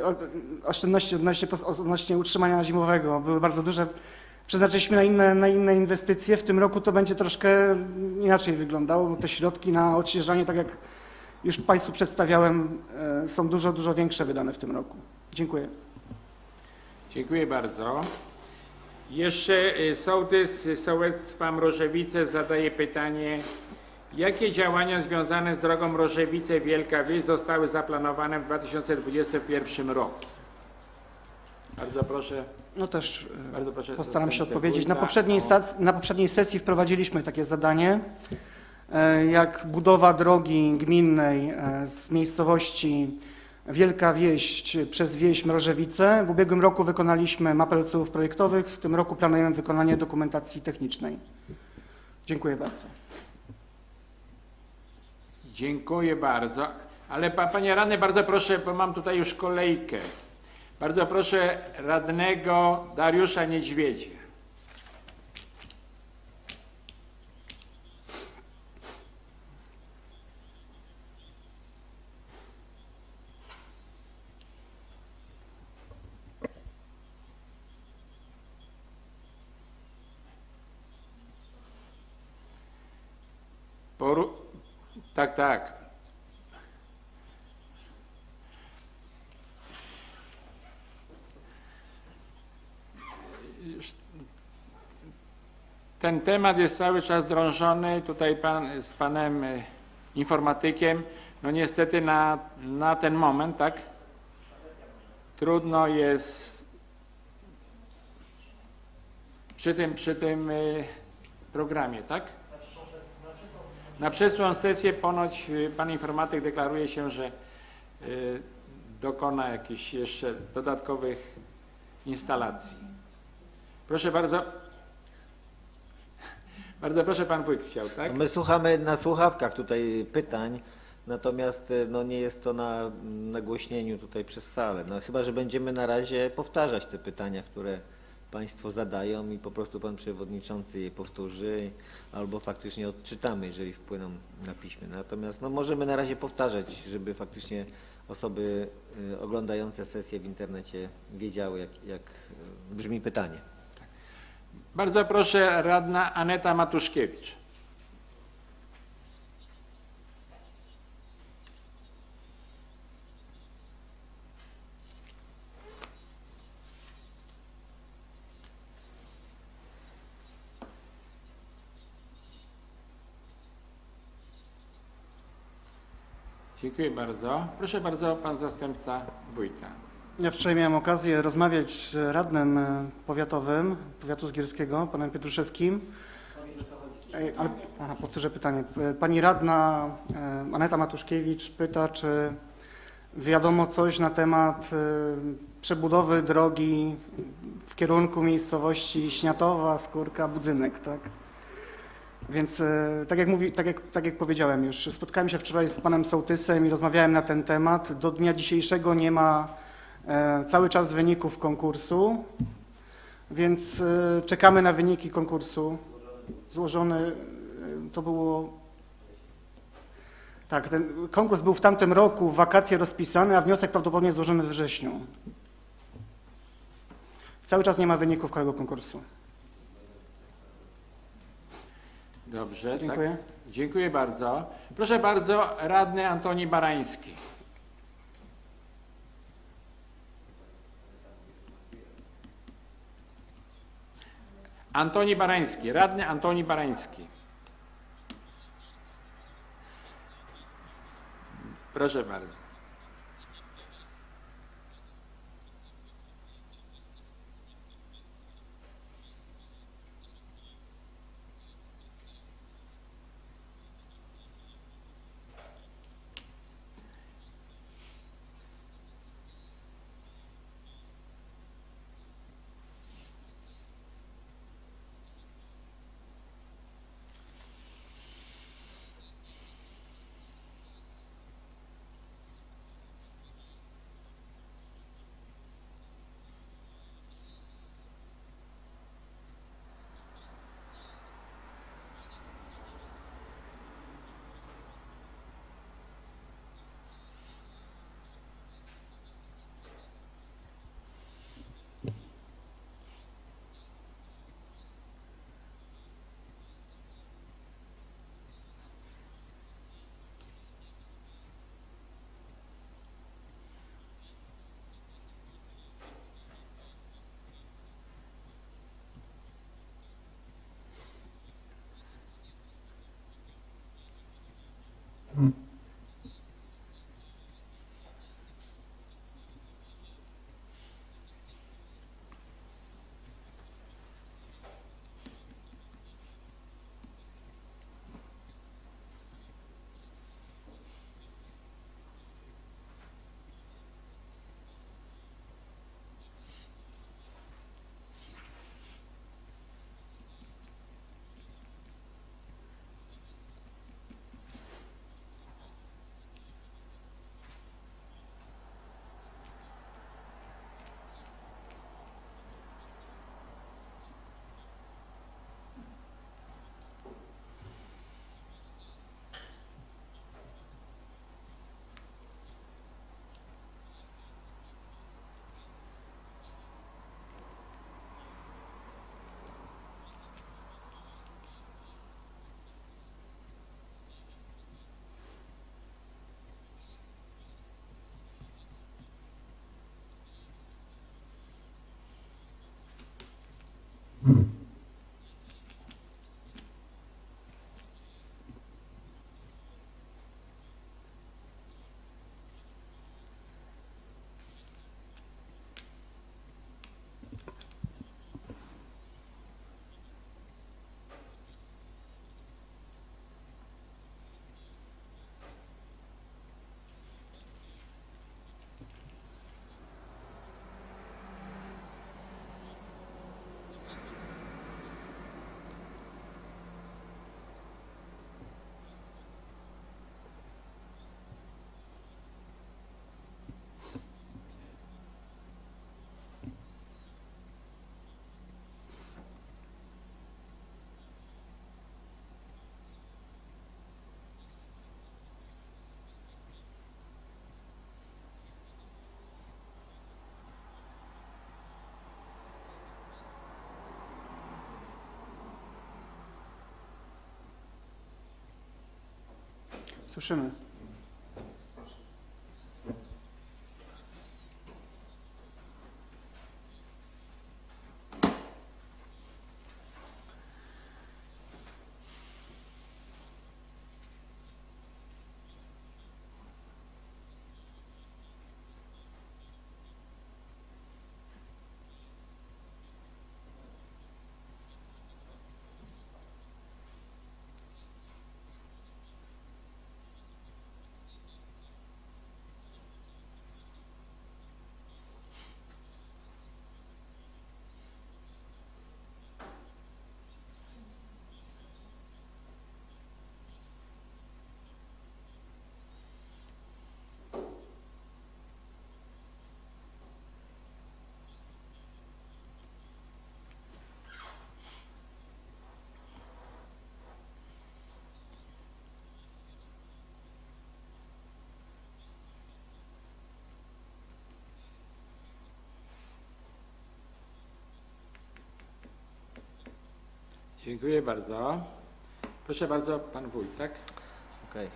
oszczędności odnośnie, odnośnie utrzymania zimowego były bardzo duże. Przeznaczyliśmy na inne, na inne inwestycje. W tym roku to będzie troszkę inaczej wyglądało, bo te środki na odśnieżanie, tak jak już Państwu przedstawiałem, e, są dużo, dużo większe wydane w tym roku. Dziękuję. Dziękuję bardzo. Jeszcze y, sołtys sołectwa Mrożewice zadaje pytanie, jakie działania związane z drogą Mrożewice-Wielka Wieś zostały zaplanowane w 2021 roku? Bardzo proszę, No też e, bardzo proszę. Postaram się odpowiedzieć. Na poprzedniej, o- stac- na poprzedniej sesji wprowadziliśmy takie zadanie, e, jak budowa drogi gminnej e, z miejscowości Wielka Wieść przez wieś Mrożewice. W ubiegłym roku wykonaliśmy mapę celów projektowych, w tym roku planujemy wykonanie dokumentacji technicznej. Dziękuję bardzo. Dziękuję bardzo. Ale pa, panie radny, bardzo proszę, bo mam tutaj już kolejkę. Bardzo proszę radnego Dariusza Niedźwiedzia. Tak, tak. Ten temat jest cały czas drążony tutaj pan, z panem e, informatykiem. No niestety na, na ten moment, tak? Trudno jest przy tym, przy tym e, programie, tak? Na przyszłą sesję ponoć y, pan informatyk deklaruje się, że y, dokona jakichś jeszcze dodatkowych instalacji. Proszę bardzo. Bardzo proszę, pan wójt chciał, tak? My słuchamy na słuchawkach tutaj pytań, natomiast e, no, nie jest to na nagłośnieniu tutaj przez salę. No, chyba, że będziemy na razie powtarzać te pytania, które Państwo zadają i po prostu Pan Przewodniczący je powtórzy albo faktycznie odczytamy, jeżeli wpłyną na piśmie. Natomiast no, możemy na razie powtarzać, żeby faktycznie osoby e, oglądające sesję w internecie wiedziały, jak, jak e, brzmi pytanie. Bardzo proszę, radna Aneta Matuszkiewicz. Dziękuję bardzo. Proszę bardzo, pan zastępca wójta. Ja wczoraj miałem okazję rozmawiać z radnym e, powiatowym powiatu zgierskiego, panem Pietruszewskim. Ej, Ale, aha, powtórzę pytanie. E, Pani radna e, Aneta Matuszkiewicz pyta, czy wiadomo coś na temat e, przebudowy drogi w kierunku miejscowości Śniatowa, Skórka, Budzynek, tak? Więc e, tak jak, mówi, tak, jak, tak jak powiedziałem już, spotkałem się wczoraj z panem Sołtysem i rozmawiałem na ten temat. Do dnia dzisiejszego nie ma e, cały czas wyników konkursu, więc e, czekamy na wyniki konkursu. Złożony to było. Tak, ten konkurs był w tamtym roku, wakacje rozpisany, a wniosek prawdopodobnie złożony we wrześniu. Cały czas nie ma wyników tego konkursu. Dobrze. Dziękuję. Tak? Dziękuję bardzo. Proszę bardzo, radny Antoni Barański. Antoni Barański, radny Antoni Barański. Proszę bardzo. 不是吗 Dziękuję bardzo. Proszę bardzo, pan wójt, tak? Okej.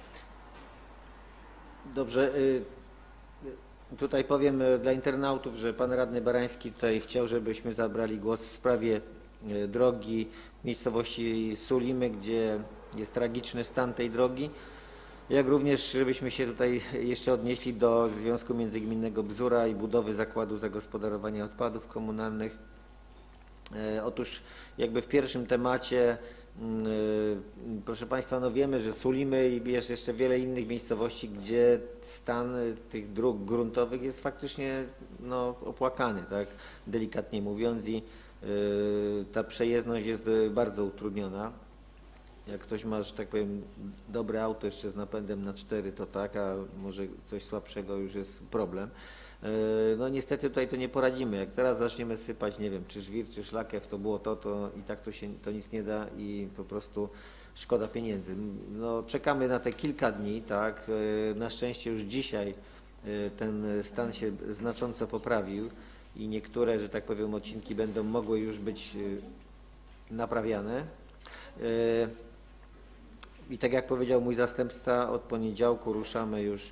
Dobrze. y, y, Tutaj powiem y, dla internautów, że pan radny Barański tutaj chciał, żebyśmy zabrali głos w sprawie drogi w miejscowości Sulimy, gdzie jest tragiczny stan tej drogi. Jak również, żebyśmy się tutaj jeszcze odnieśli do Związku Międzygminnego Bzura i budowy zakładu zagospodarowania odpadów komunalnych. E, Otóż jakby w pierwszym temacie, mm, e, proszę Państwa, no wiemy, że Sulimy i jest jeszcze wiele innych miejscowości, gdzie stan e, tych dróg gruntowych jest faktycznie no, opłakany, tak delikatnie mówiąc i ta przejezdność jest bardzo utrudniona. Jak ktoś ma, że tak powiem, dobre auto jeszcze z napędem na 4, to tak, a może coś słabszego już jest problem. E, No niestety tutaj to nie poradzimy. Jak teraz zaczniemy sypać, nie wiem, czy żwir, czy szlakiew, to było to, to i tak to się to nic nie da i po prostu szkoda pieniędzy. No czekamy na te kilka dni, tak. E, Na szczęście już dzisiaj e, ten stan się znacząco poprawił i niektóre, że tak powiem, odcinki będą mogły już być naprawiane. I tak jak powiedział mój zastępca, od poniedziałku ruszamy już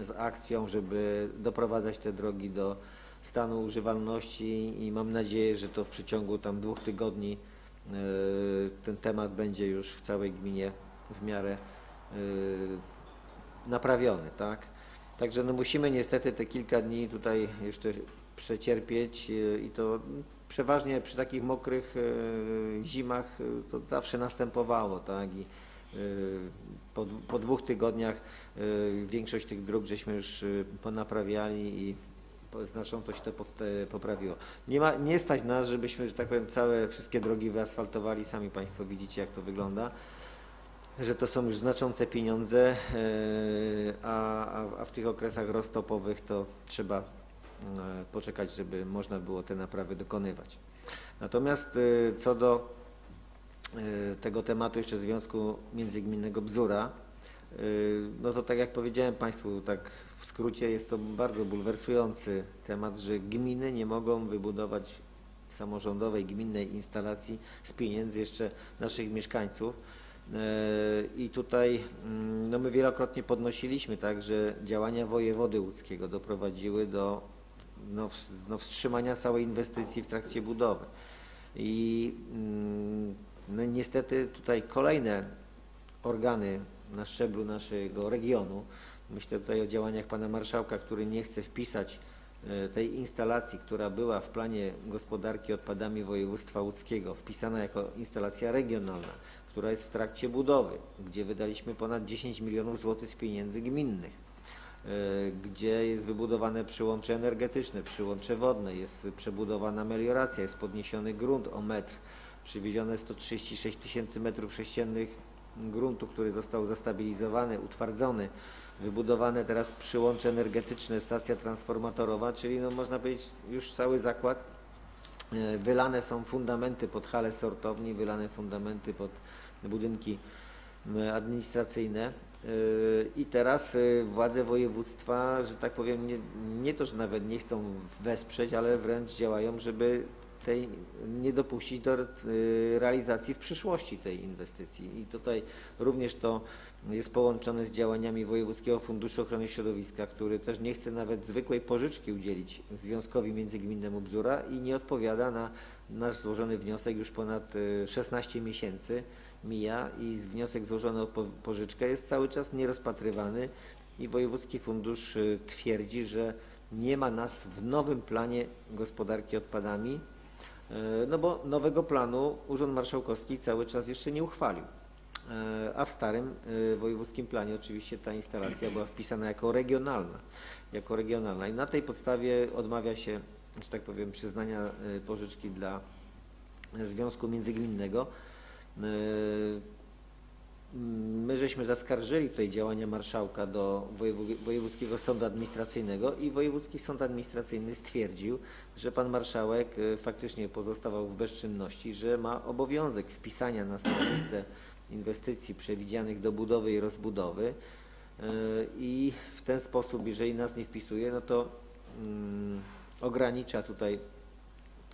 z akcją, żeby doprowadzać te drogi do stanu używalności i mam nadzieję, że to w przeciągu tam dwóch tygodni e, ten temat będzie już w całej gminie w miarę e, naprawiony, tak? Także no musimy niestety te kilka dni tutaj jeszcze przecierpieć e, i to przeważnie przy takich mokrych zimach to zawsze następowało, tak? I po, po dwóch tygodniach e, większość tych dróg żeśmy już e, ponaprawiali i znacząco się to pow- poprawiło. Nie, ma, nie stać nas, żebyśmy, że tak powiem, całe wszystkie drogi wyasfaltowali, sami Państwo widzicie jak to wygląda że to są już znaczące pieniądze, e, a, a- w tych okresach roztopowych to trzeba e, poczekać, żeby można było te naprawy dokonywać. Natomiast e, co do e, tego tematu jeszcze Związku Międzygminnego Bzura, e, no to tak jak powiedziałem Państwu, tak w skrócie jest to bardzo bulwersujący temat, że gminy nie mogą wybudować samorządowej, gminnej instalacji z pieniędzy jeszcze naszych mieszkańców. E, I tutaj mm, no my wielokrotnie podnosiliśmy tak, że działania wojewody łódzkiego doprowadziły do no, no, wstrzymania całej inwestycji w trakcie budowy. I mm, no, niestety tutaj kolejne organy na szczeblu naszego regionu, myślę tutaj o działaniach pana marszałka, który nie chce wpisać e, tej instalacji, która była w planie gospodarki odpadami województwa łódzkiego, wpisana jako instalacja regionalna, która jest w trakcie budowy, gdzie wydaliśmy ponad 10 milionów złotych z pieniędzy gminnych, e, gdzie jest wybudowane przyłącze energetyczne, przyłącze wodne, jest przebudowana melioracja, jest podniesiony grunt o metr, przywiezione 136 tysięcy metrów sześciennych gruntu, który został zastabilizowany, utwardzony, wybudowane teraz przyłącze energetyczne, stacja transformatorowa, czyli no można powiedzieć już cały zakład E, Wylane są fundamenty pod hale sortowni, wylane fundamenty pod budynki m, administracyjne. E, I teraz e, władze województwa, że tak powiem, nie, nie to, że nawet nie chcą wesprzeć, ale wręcz działają, żeby tej, nie dopuścić do e, realizacji w przyszłości tej inwestycji. I tutaj również to jest połączone z działaniami Wojewódzkiego Funduszu Ochrony Środowiska, który też nie chce nawet zwykłej pożyczki udzielić Związkowi Międzygminnemu Bzura i nie odpowiada na nasz złożony wniosek już ponad e, 16 miesięcy mija i wniosek złożony o po- pożyczkę jest cały czas nierozpatrywany i Wojewódzki Fundusz e, twierdzi, że nie ma nas w nowym planie gospodarki odpadami, no bo nowego planu Urząd Marszałkowski cały czas jeszcze nie uchwalił. E, A w starym e, wojewódzkim planie oczywiście ta instalacja była wpisana jako regionalna, jako regionalna i na tej podstawie odmawia się, że tak powiem, przyznania e, pożyczki dla Związku Międzygminnego. My żeśmy zaskarżyli tutaj działania marszałka do Wojewódzkiego Sądu Administracyjnego i Wojewódzki Sąd Administracyjny stwierdził, że pan marszałek e, faktycznie pozostawał w bezczynności, że ma obowiązek wpisania na listę inwestycji przewidzianych do budowy i rozbudowy e, i w ten sposób, jeżeli nas nie wpisuje, no to mm, ogranicza tutaj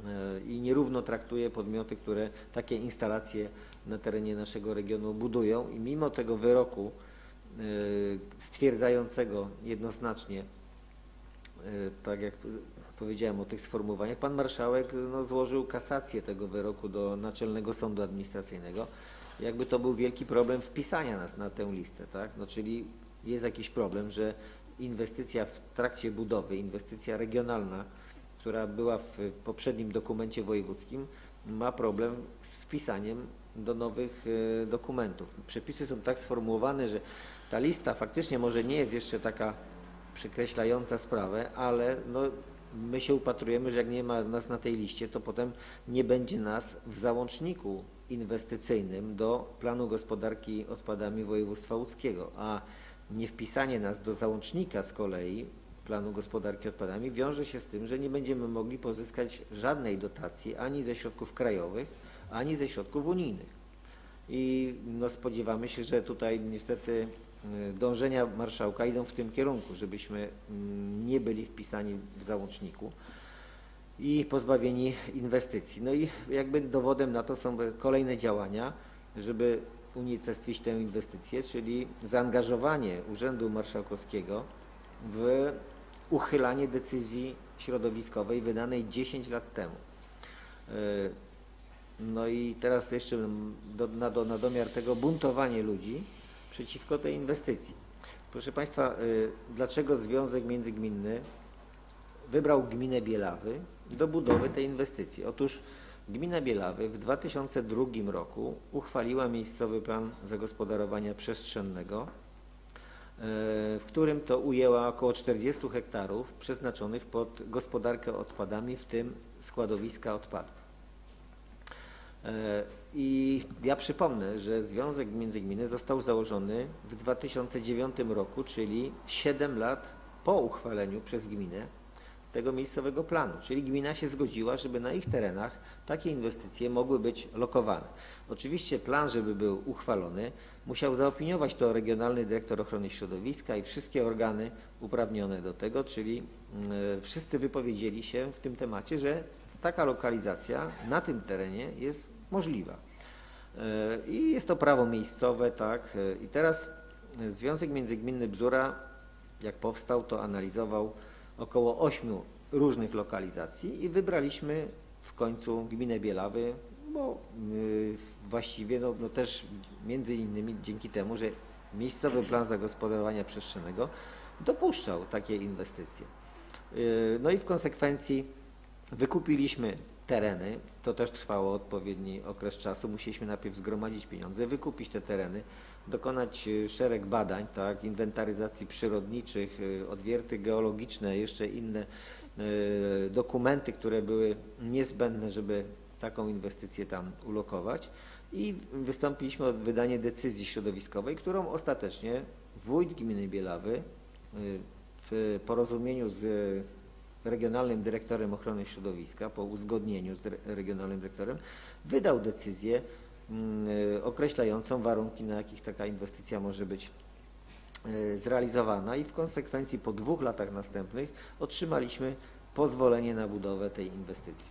e, i nierówno traktuje podmioty, które takie instalacje na terenie naszego regionu budują i mimo tego wyroku e, stwierdzającego jednoznacznie, e, tak jak powiedziałem o tych sformułowaniach, pan marszałek no, złożył kasację tego wyroku do Naczelnego Sądu Administracyjnego. Jakby to był wielki problem wpisania nas na tę listę, tak? No, czyli jest jakiś problem, że inwestycja w trakcie budowy, inwestycja regionalna, która była w poprzednim dokumencie wojewódzkim, ma problem z wpisaniem do nowych e, dokumentów. Przepisy są tak sformułowane, że ta lista faktycznie może nie jest jeszcze taka przekreślająca sprawę, ale no, my się upatrujemy, że jak nie ma nas na tej liście, to potem nie będzie nas w załączniku inwestycyjnym do planu gospodarki odpadami województwa łódzkiego, a nie wpisanie nas do załącznika z kolei planu gospodarki odpadami wiąże się z tym, że nie będziemy mogli pozyskać żadnej dotacji ani ze środków krajowych, ani ze środków unijnych. I no, spodziewamy się, że tutaj niestety y, dążenia marszałka idą w tym kierunku, żebyśmy mm, nie byli wpisani w załączniku i pozbawieni inwestycji. No i jakby dowodem na to są kolejne działania, żeby unicestwić tę inwestycję, czyli zaangażowanie Urzędu Marszałkowskiego w uchylanie decyzji środowiskowej wydanej 10 lat temu. No i teraz jeszcze do, na, do, na domiar tego buntowanie ludzi przeciwko tej inwestycji. Proszę Państwa, e, dlaczego Związek Międzygminny wybrał gminę Bielawy do budowy tej inwestycji? Otóż gmina Bielawy w 2002 roku uchwaliła miejscowy plan zagospodarowania przestrzennego, e, w którym to ujęła około 40 hektarów przeznaczonych pod gospodarkę odpadami, w tym składowiska odpadów. E, I ja przypomnę, że Związek Międzygminny został założony w 2009 roku, czyli 7 lat po uchwaleniu przez gminę tego miejscowego planu, czyli gmina się zgodziła, żeby na ich terenach takie inwestycje mogły być lokowane. Oczywiście plan, żeby był uchwalony, musiał zaopiniować to Regionalny Dyrektor Ochrony Środowiska i wszystkie organy uprawnione do tego, czyli y, wszyscy wypowiedzieli się w tym temacie, że taka lokalizacja na tym terenie jest możliwa. Y, I jest to prawo miejscowe, tak. y, I teraz Związek Międzygminny Bzura, jak powstał, to analizował około ośmiu różnych lokalizacji i wybraliśmy w końcu gminę Bielawy, bo właściwie no, no też między innymi dzięki temu, że miejscowy plan zagospodarowania przestrzennego dopuszczał takie inwestycje. No i w konsekwencji wykupiliśmy tereny, to też trwało odpowiedni okres czasu, musieliśmy najpierw zgromadzić pieniądze, wykupić te tereny, dokonać y, szereg badań, tak, inwentaryzacji przyrodniczych, y, odwierty geologiczne, jeszcze inne y, dokumenty, które były niezbędne, żeby taką inwestycję tam ulokować. I wystąpiliśmy o wydanie decyzji środowiskowej, którą ostatecznie wójt gminy Bielawy w porozumieniu z regionalnym dyrektorem ochrony środowiska, po uzgodnieniu z regionalnym dyrektorem, wydał decyzję mm, y, określającą warunki, na jakich taka inwestycja może być y, zrealizowana i w konsekwencji po dwóch latach następnych otrzymaliśmy pozwolenie na budowę tej inwestycji.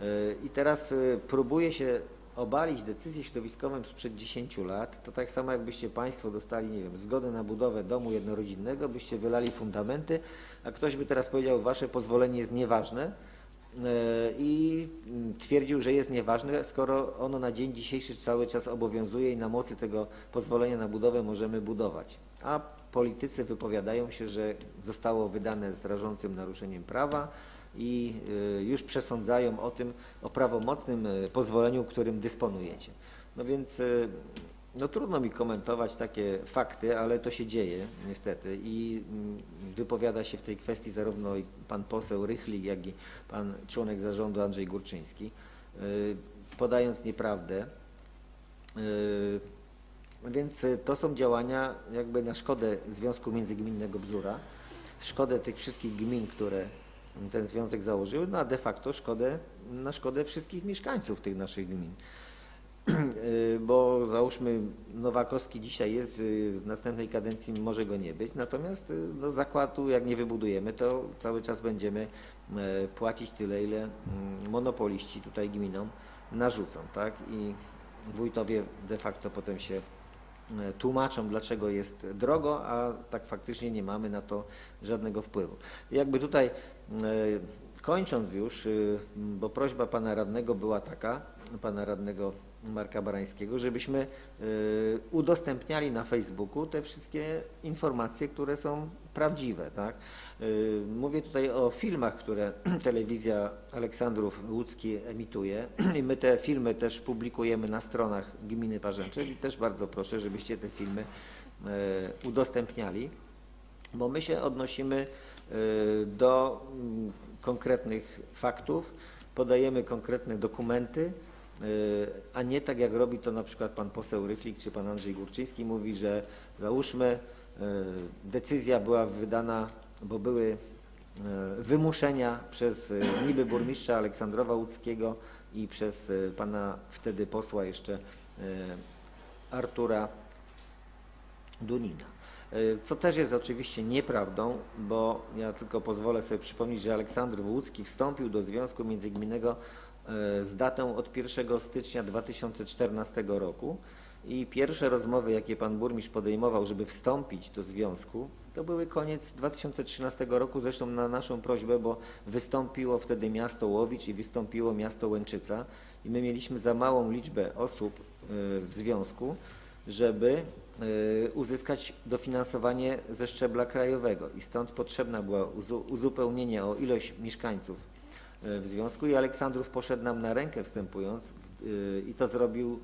Y, I teraz próbuje się obalić decyzję środowiskową sprzed 10 lat, to tak samo jakbyście Państwo dostali, nie wiem, zgodę na budowę domu jednorodzinnego, byście wylali fundamenty, a ktoś by teraz powiedział, Wasze pozwolenie jest nieważne y, i mm, twierdził, że jest nieważne, skoro ono na dzień dzisiejszy cały czas obowiązuje i na mocy tego pozwolenia na budowę możemy budować. A politycy wypowiadają się, że zostało wydane z rażącym naruszeniem prawa i y, już przesądzają o tym, o prawomocnym y, pozwoleniu, którym dysponujecie. No więc no trudno mi komentować takie fakty, ale to się dzieje niestety i mm, wypowiada się w tej kwestii zarówno pan poseł Rychlik, jak i pan członek zarządu Andrzej Górczyński, y, podając nieprawdę. Y, Więc to są działania jakby na szkodę Związku Międzygminnego Bzura, szkodę tych wszystkich gmin, które ten związek założyły, no a de facto szkodę, na szkodę wszystkich mieszkańców tych naszych gmin. y, bo załóżmy Nowakowski dzisiaj jest, y, w następnej kadencji może go nie być, natomiast y, no, zakładu jak nie wybudujemy, to cały czas będziemy płacić tyle, ile mm, monopoliści tutaj gminom narzucą, tak? I wójtowie de facto potem się tłumaczą, dlaczego jest drogo, a tak faktycznie nie mamy na to żadnego wpływu. Jakby tutaj kończąc już, bo prośba pana radnego była taka, pana radnego Marka Barańskiego, żebyśmy y, udostępniali na Facebooku te wszystkie informacje, które są prawdziwe. Tak? Y, Mówię tutaj o filmach, które telewizja Aleksandrów Łódzki emituje i my te filmy też publikujemy na stronach gminy Parzęcze i też bardzo proszę, żebyście te filmy e, udostępniali bo my się odnosimy y, do mm, konkretnych faktów, podajemy konkretne dokumenty, y, a nie tak jak robi to na przykład pan poseł Rychlik czy pan Andrzej Górczyński mówi, że załóżmy y, decyzja była wydana, bo były y, wymuszenia przez niby burmistrza Aleksandrowa Łódzkiego i przez pana wtedy posła jeszcze Artura Dunina. Co też jest oczywiście nieprawdą, bo ja tylko pozwolę sobie przypomnieć, że Aleksandr Łódzki wstąpił do Związku Międzygminnego z datą od 1 stycznia 2014 roku. I pierwsze rozmowy, jakie pan burmistrz podejmował, żeby wstąpić do związku, to były koniec 2013 roku, zresztą na naszą prośbę, bo wystąpiło wtedy miasto Łowicz i wystąpiło miasto Łęczyca. I my mieliśmy za małą liczbę osób y, w związku, żeby y, uzyskać dofinansowanie ze szczebla krajowego. I stąd potrzebna była uzu- uzupełnienie o ilość mieszkańców w związku i Aleksandrów poszedł nam na rękę wstępując y, i to zrobił,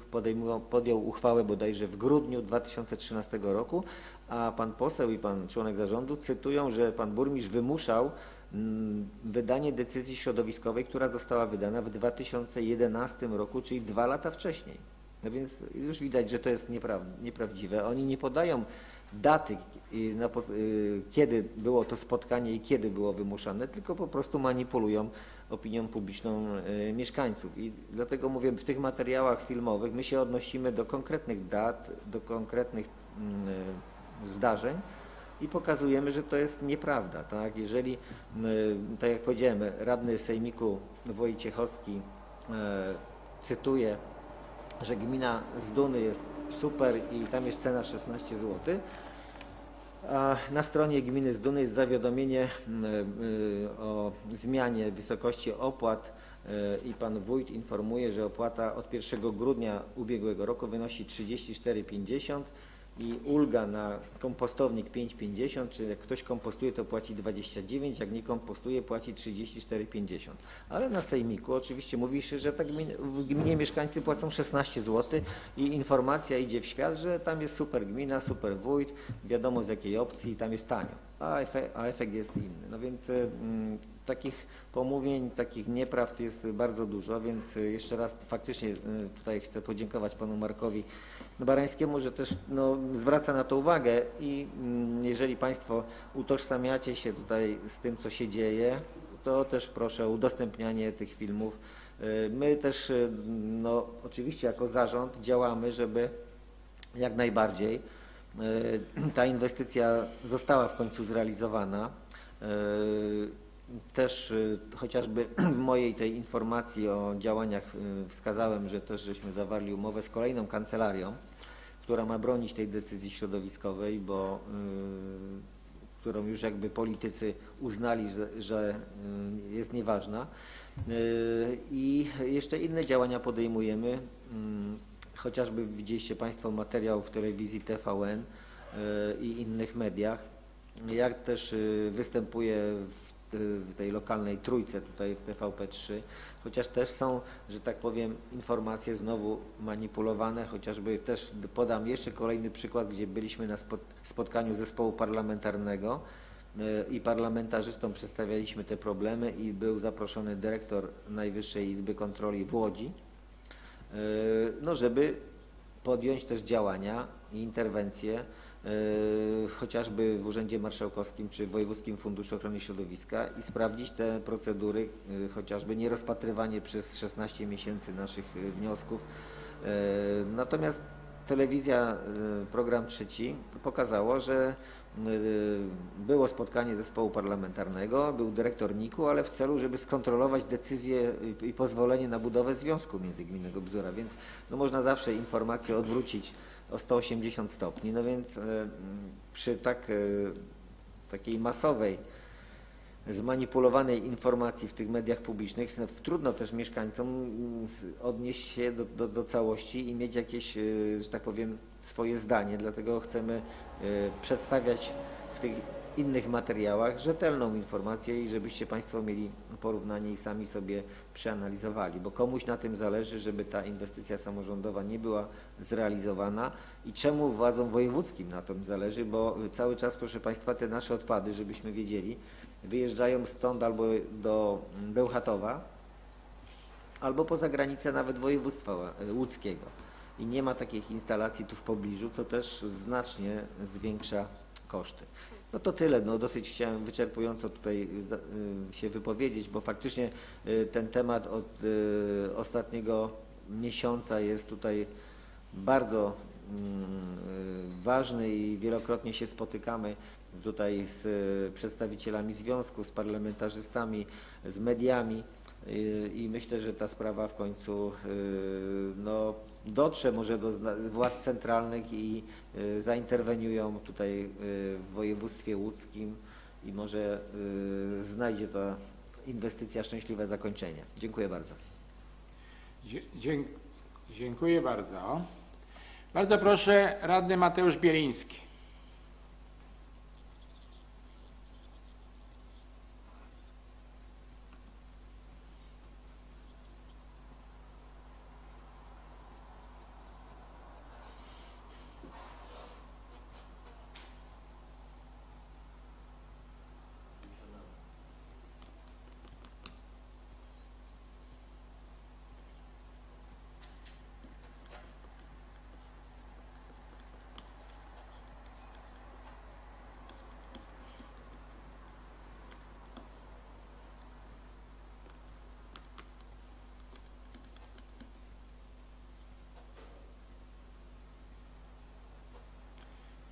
podjął uchwałę bodajże w grudniu 2013 roku, a pan poseł i pan członek zarządu cytują, że pan burmistrz wymuszał wydanie decyzji środowiskowej, która została wydana w 2011 roku, czyli dwa lata wcześniej. No więc już widać, że to jest niepra nieprawdziwe. Oni nie podają daty, y, kiedy było to spotkanie i kiedy było wymuszane, tylko po prostu manipulują opinią publiczną y, mieszkańców. I dlatego mówię, w tych materiałach filmowych my się odnosimy do konkretnych dat, do konkretnych mm, y, zdarzeń i pokazujemy, że to jest nieprawda. Tak? Jeżeli, y, tak jak powiedziałem, radny Sejmiku Wojciechowski e, cytuje że gmina z Duny jest super i tam jest cena 16 zł. Na stronie gminy z Duny jest zawiadomienie mm, y, o zmianie wysokości opłat y, i pan wójt informuje, że opłata od 1 grudnia ubiegłego roku wynosi 34,50 i ulga na kompostownik 5,50, czy jak ktoś kompostuje to płaci 29, jak nie kompostuje płaci 34,50. Ale na sejmiku oczywiście mówi się, że tak w gminie mieszkańcy płacą 16 zł i informacja idzie w świat, że tam jest super gmina, super wójt, wiadomo z jakiej opcji i tam jest tanio, a efekt, a efekt jest inny. No więc mm, takich pomówień, takich nieprawd jest bardzo dużo, więc jeszcze raz faktycznie tutaj chcę podziękować panu Markowi Barańskiemu, że też no, zwraca na to uwagę i mm, jeżeli Państwo utożsamiacie się tutaj z tym, co się dzieje, to też proszę o udostępnianie tych filmów. Y, My też, y, no, oczywiście jako zarząd działamy, żeby jak najbardziej y, ta inwestycja została w końcu zrealizowana. Też chociażby w mojej tej informacji o działaniach wskazałem, że też żeśmy zawarli umowę z kolejną kancelarią, która ma bronić tej decyzji środowiskowej, bo y, którą już jakby politycy uznali, że, że y, jest nieważna. Y, I jeszcze inne działania podejmujemy. Chociażby widzieliście Państwo materiał w telewizji TVN i innych mediach. Jak też występuję w w tej lokalnej trójce tutaj w TVP3, chociaż też są, że tak powiem, informacje znowu manipulowane, chociażby też podam jeszcze kolejny przykład, gdzie byliśmy na spot- spotkaniu zespołu parlamentarnego y, i parlamentarzystom przedstawialiśmy te problemy i był zaproszony dyrektor Najwyższej Izby Kontroli w Łodzi, y, no żeby podjąć też działania i interwencje y, chociażby w Urzędzie Marszałkowskim czy Wojewódzkim Funduszu Ochrony Środowiska i sprawdzić te procedury, y, chociażby nierozpatrywanie przez 16 miesięcy naszych y, wniosków. Natomiast telewizja, e, program trzeci pokazało, że e, było spotkanie zespołu parlamentarnego, był dyrektor NIK-u, ale w celu, żeby skontrolować decyzję i- pozwolenie na budowę związku międzygminnego Bzdura, więc no można zawsze informację odwrócić o 180 stopni, no więc m, przy tak, e, takiej masowej zmanipulowanej informacji w tych mediach publicznych, no, trudno też mieszkańcom odnieść się do, do, do całości i mieć jakieś, że tak powiem, swoje zdanie. Dlatego chcemy e, przedstawiać w tych innych materiałach rzetelną informację i żebyście Państwo mieli porównanie i sami sobie przeanalizowali, bo komuś na tym zależy, żeby ta inwestycja samorządowa nie była zrealizowana i czemu władzom wojewódzkim na tym zależy, bo cały czas, proszę Państwa, te nasze odpady, żebyśmy wiedzieli, wyjeżdżają stąd albo do Bełchatowa, albo poza granicę nawet województwa łódzkiego. I nie ma takich instalacji tu w pobliżu, co też znacznie zwiększa koszty. No to tyle. No dosyć chciałem wyczerpująco tutaj za- y, się wypowiedzieć, bo faktycznie y, ten temat od y, ostatniego miesiąca jest tutaj bardzo mm, y, ważny i wielokrotnie się spotykamy tutaj z y, przedstawicielami związku, z parlamentarzystami, z mediami y, i myślę, że ta sprawa w końcu y, no, dotrze może do władz centralnych i y, zainterweniują tutaj y, w województwie łódzkim i może y, znajdzie ta inwestycja szczęśliwe zakończenie. Dziękuję bardzo. Dziękuję bardzo. Bardzo proszę, radny Mateusz Bieliński.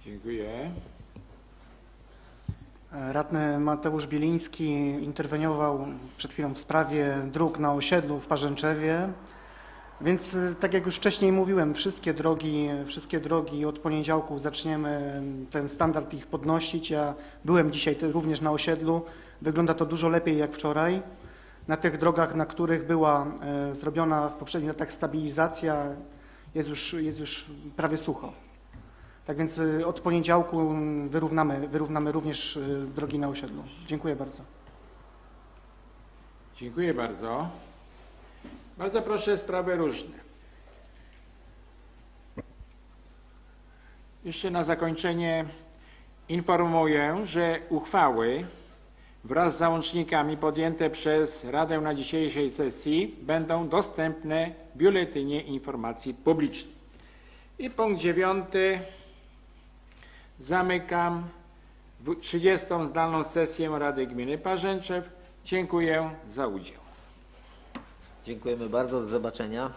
Dziękuję. E, Radny Mateusz Bieliński interweniował przed chwilą w sprawie dróg na osiedlu w Parzęczewie. Więc e, tak jak już wcześniej mówiłem, wszystkie drogi, wszystkie drogi od poniedziałku zaczniemy m, ten standard ich podnosić. Ja byłem dzisiaj również na osiedlu. Wygląda to dużo lepiej jak wczoraj. Na tych drogach, na których była e, zrobiona w poprzednich latach stabilizacja, jest już, jest już prawie sucho. Tak więc y, od poniedziałku mm, wyrównamy, wyrównamy również y, drogi na osiedlu. Dziękuję bardzo. Dziękuję bardzo. Bardzo proszę, sprawy różne. Jeszcze na zakończenie informuję, że uchwały wraz z załącznikami podjęte przez Radę na dzisiejszej sesji będą dostępne w Biuletynie Informacji Publicznej. I punkt dziewiąty. Zamykam w- 30. zdalną sesję Rady Gminy Parzęczew. Dziękuję za udział. Dziękujemy bardzo. Do zobaczenia.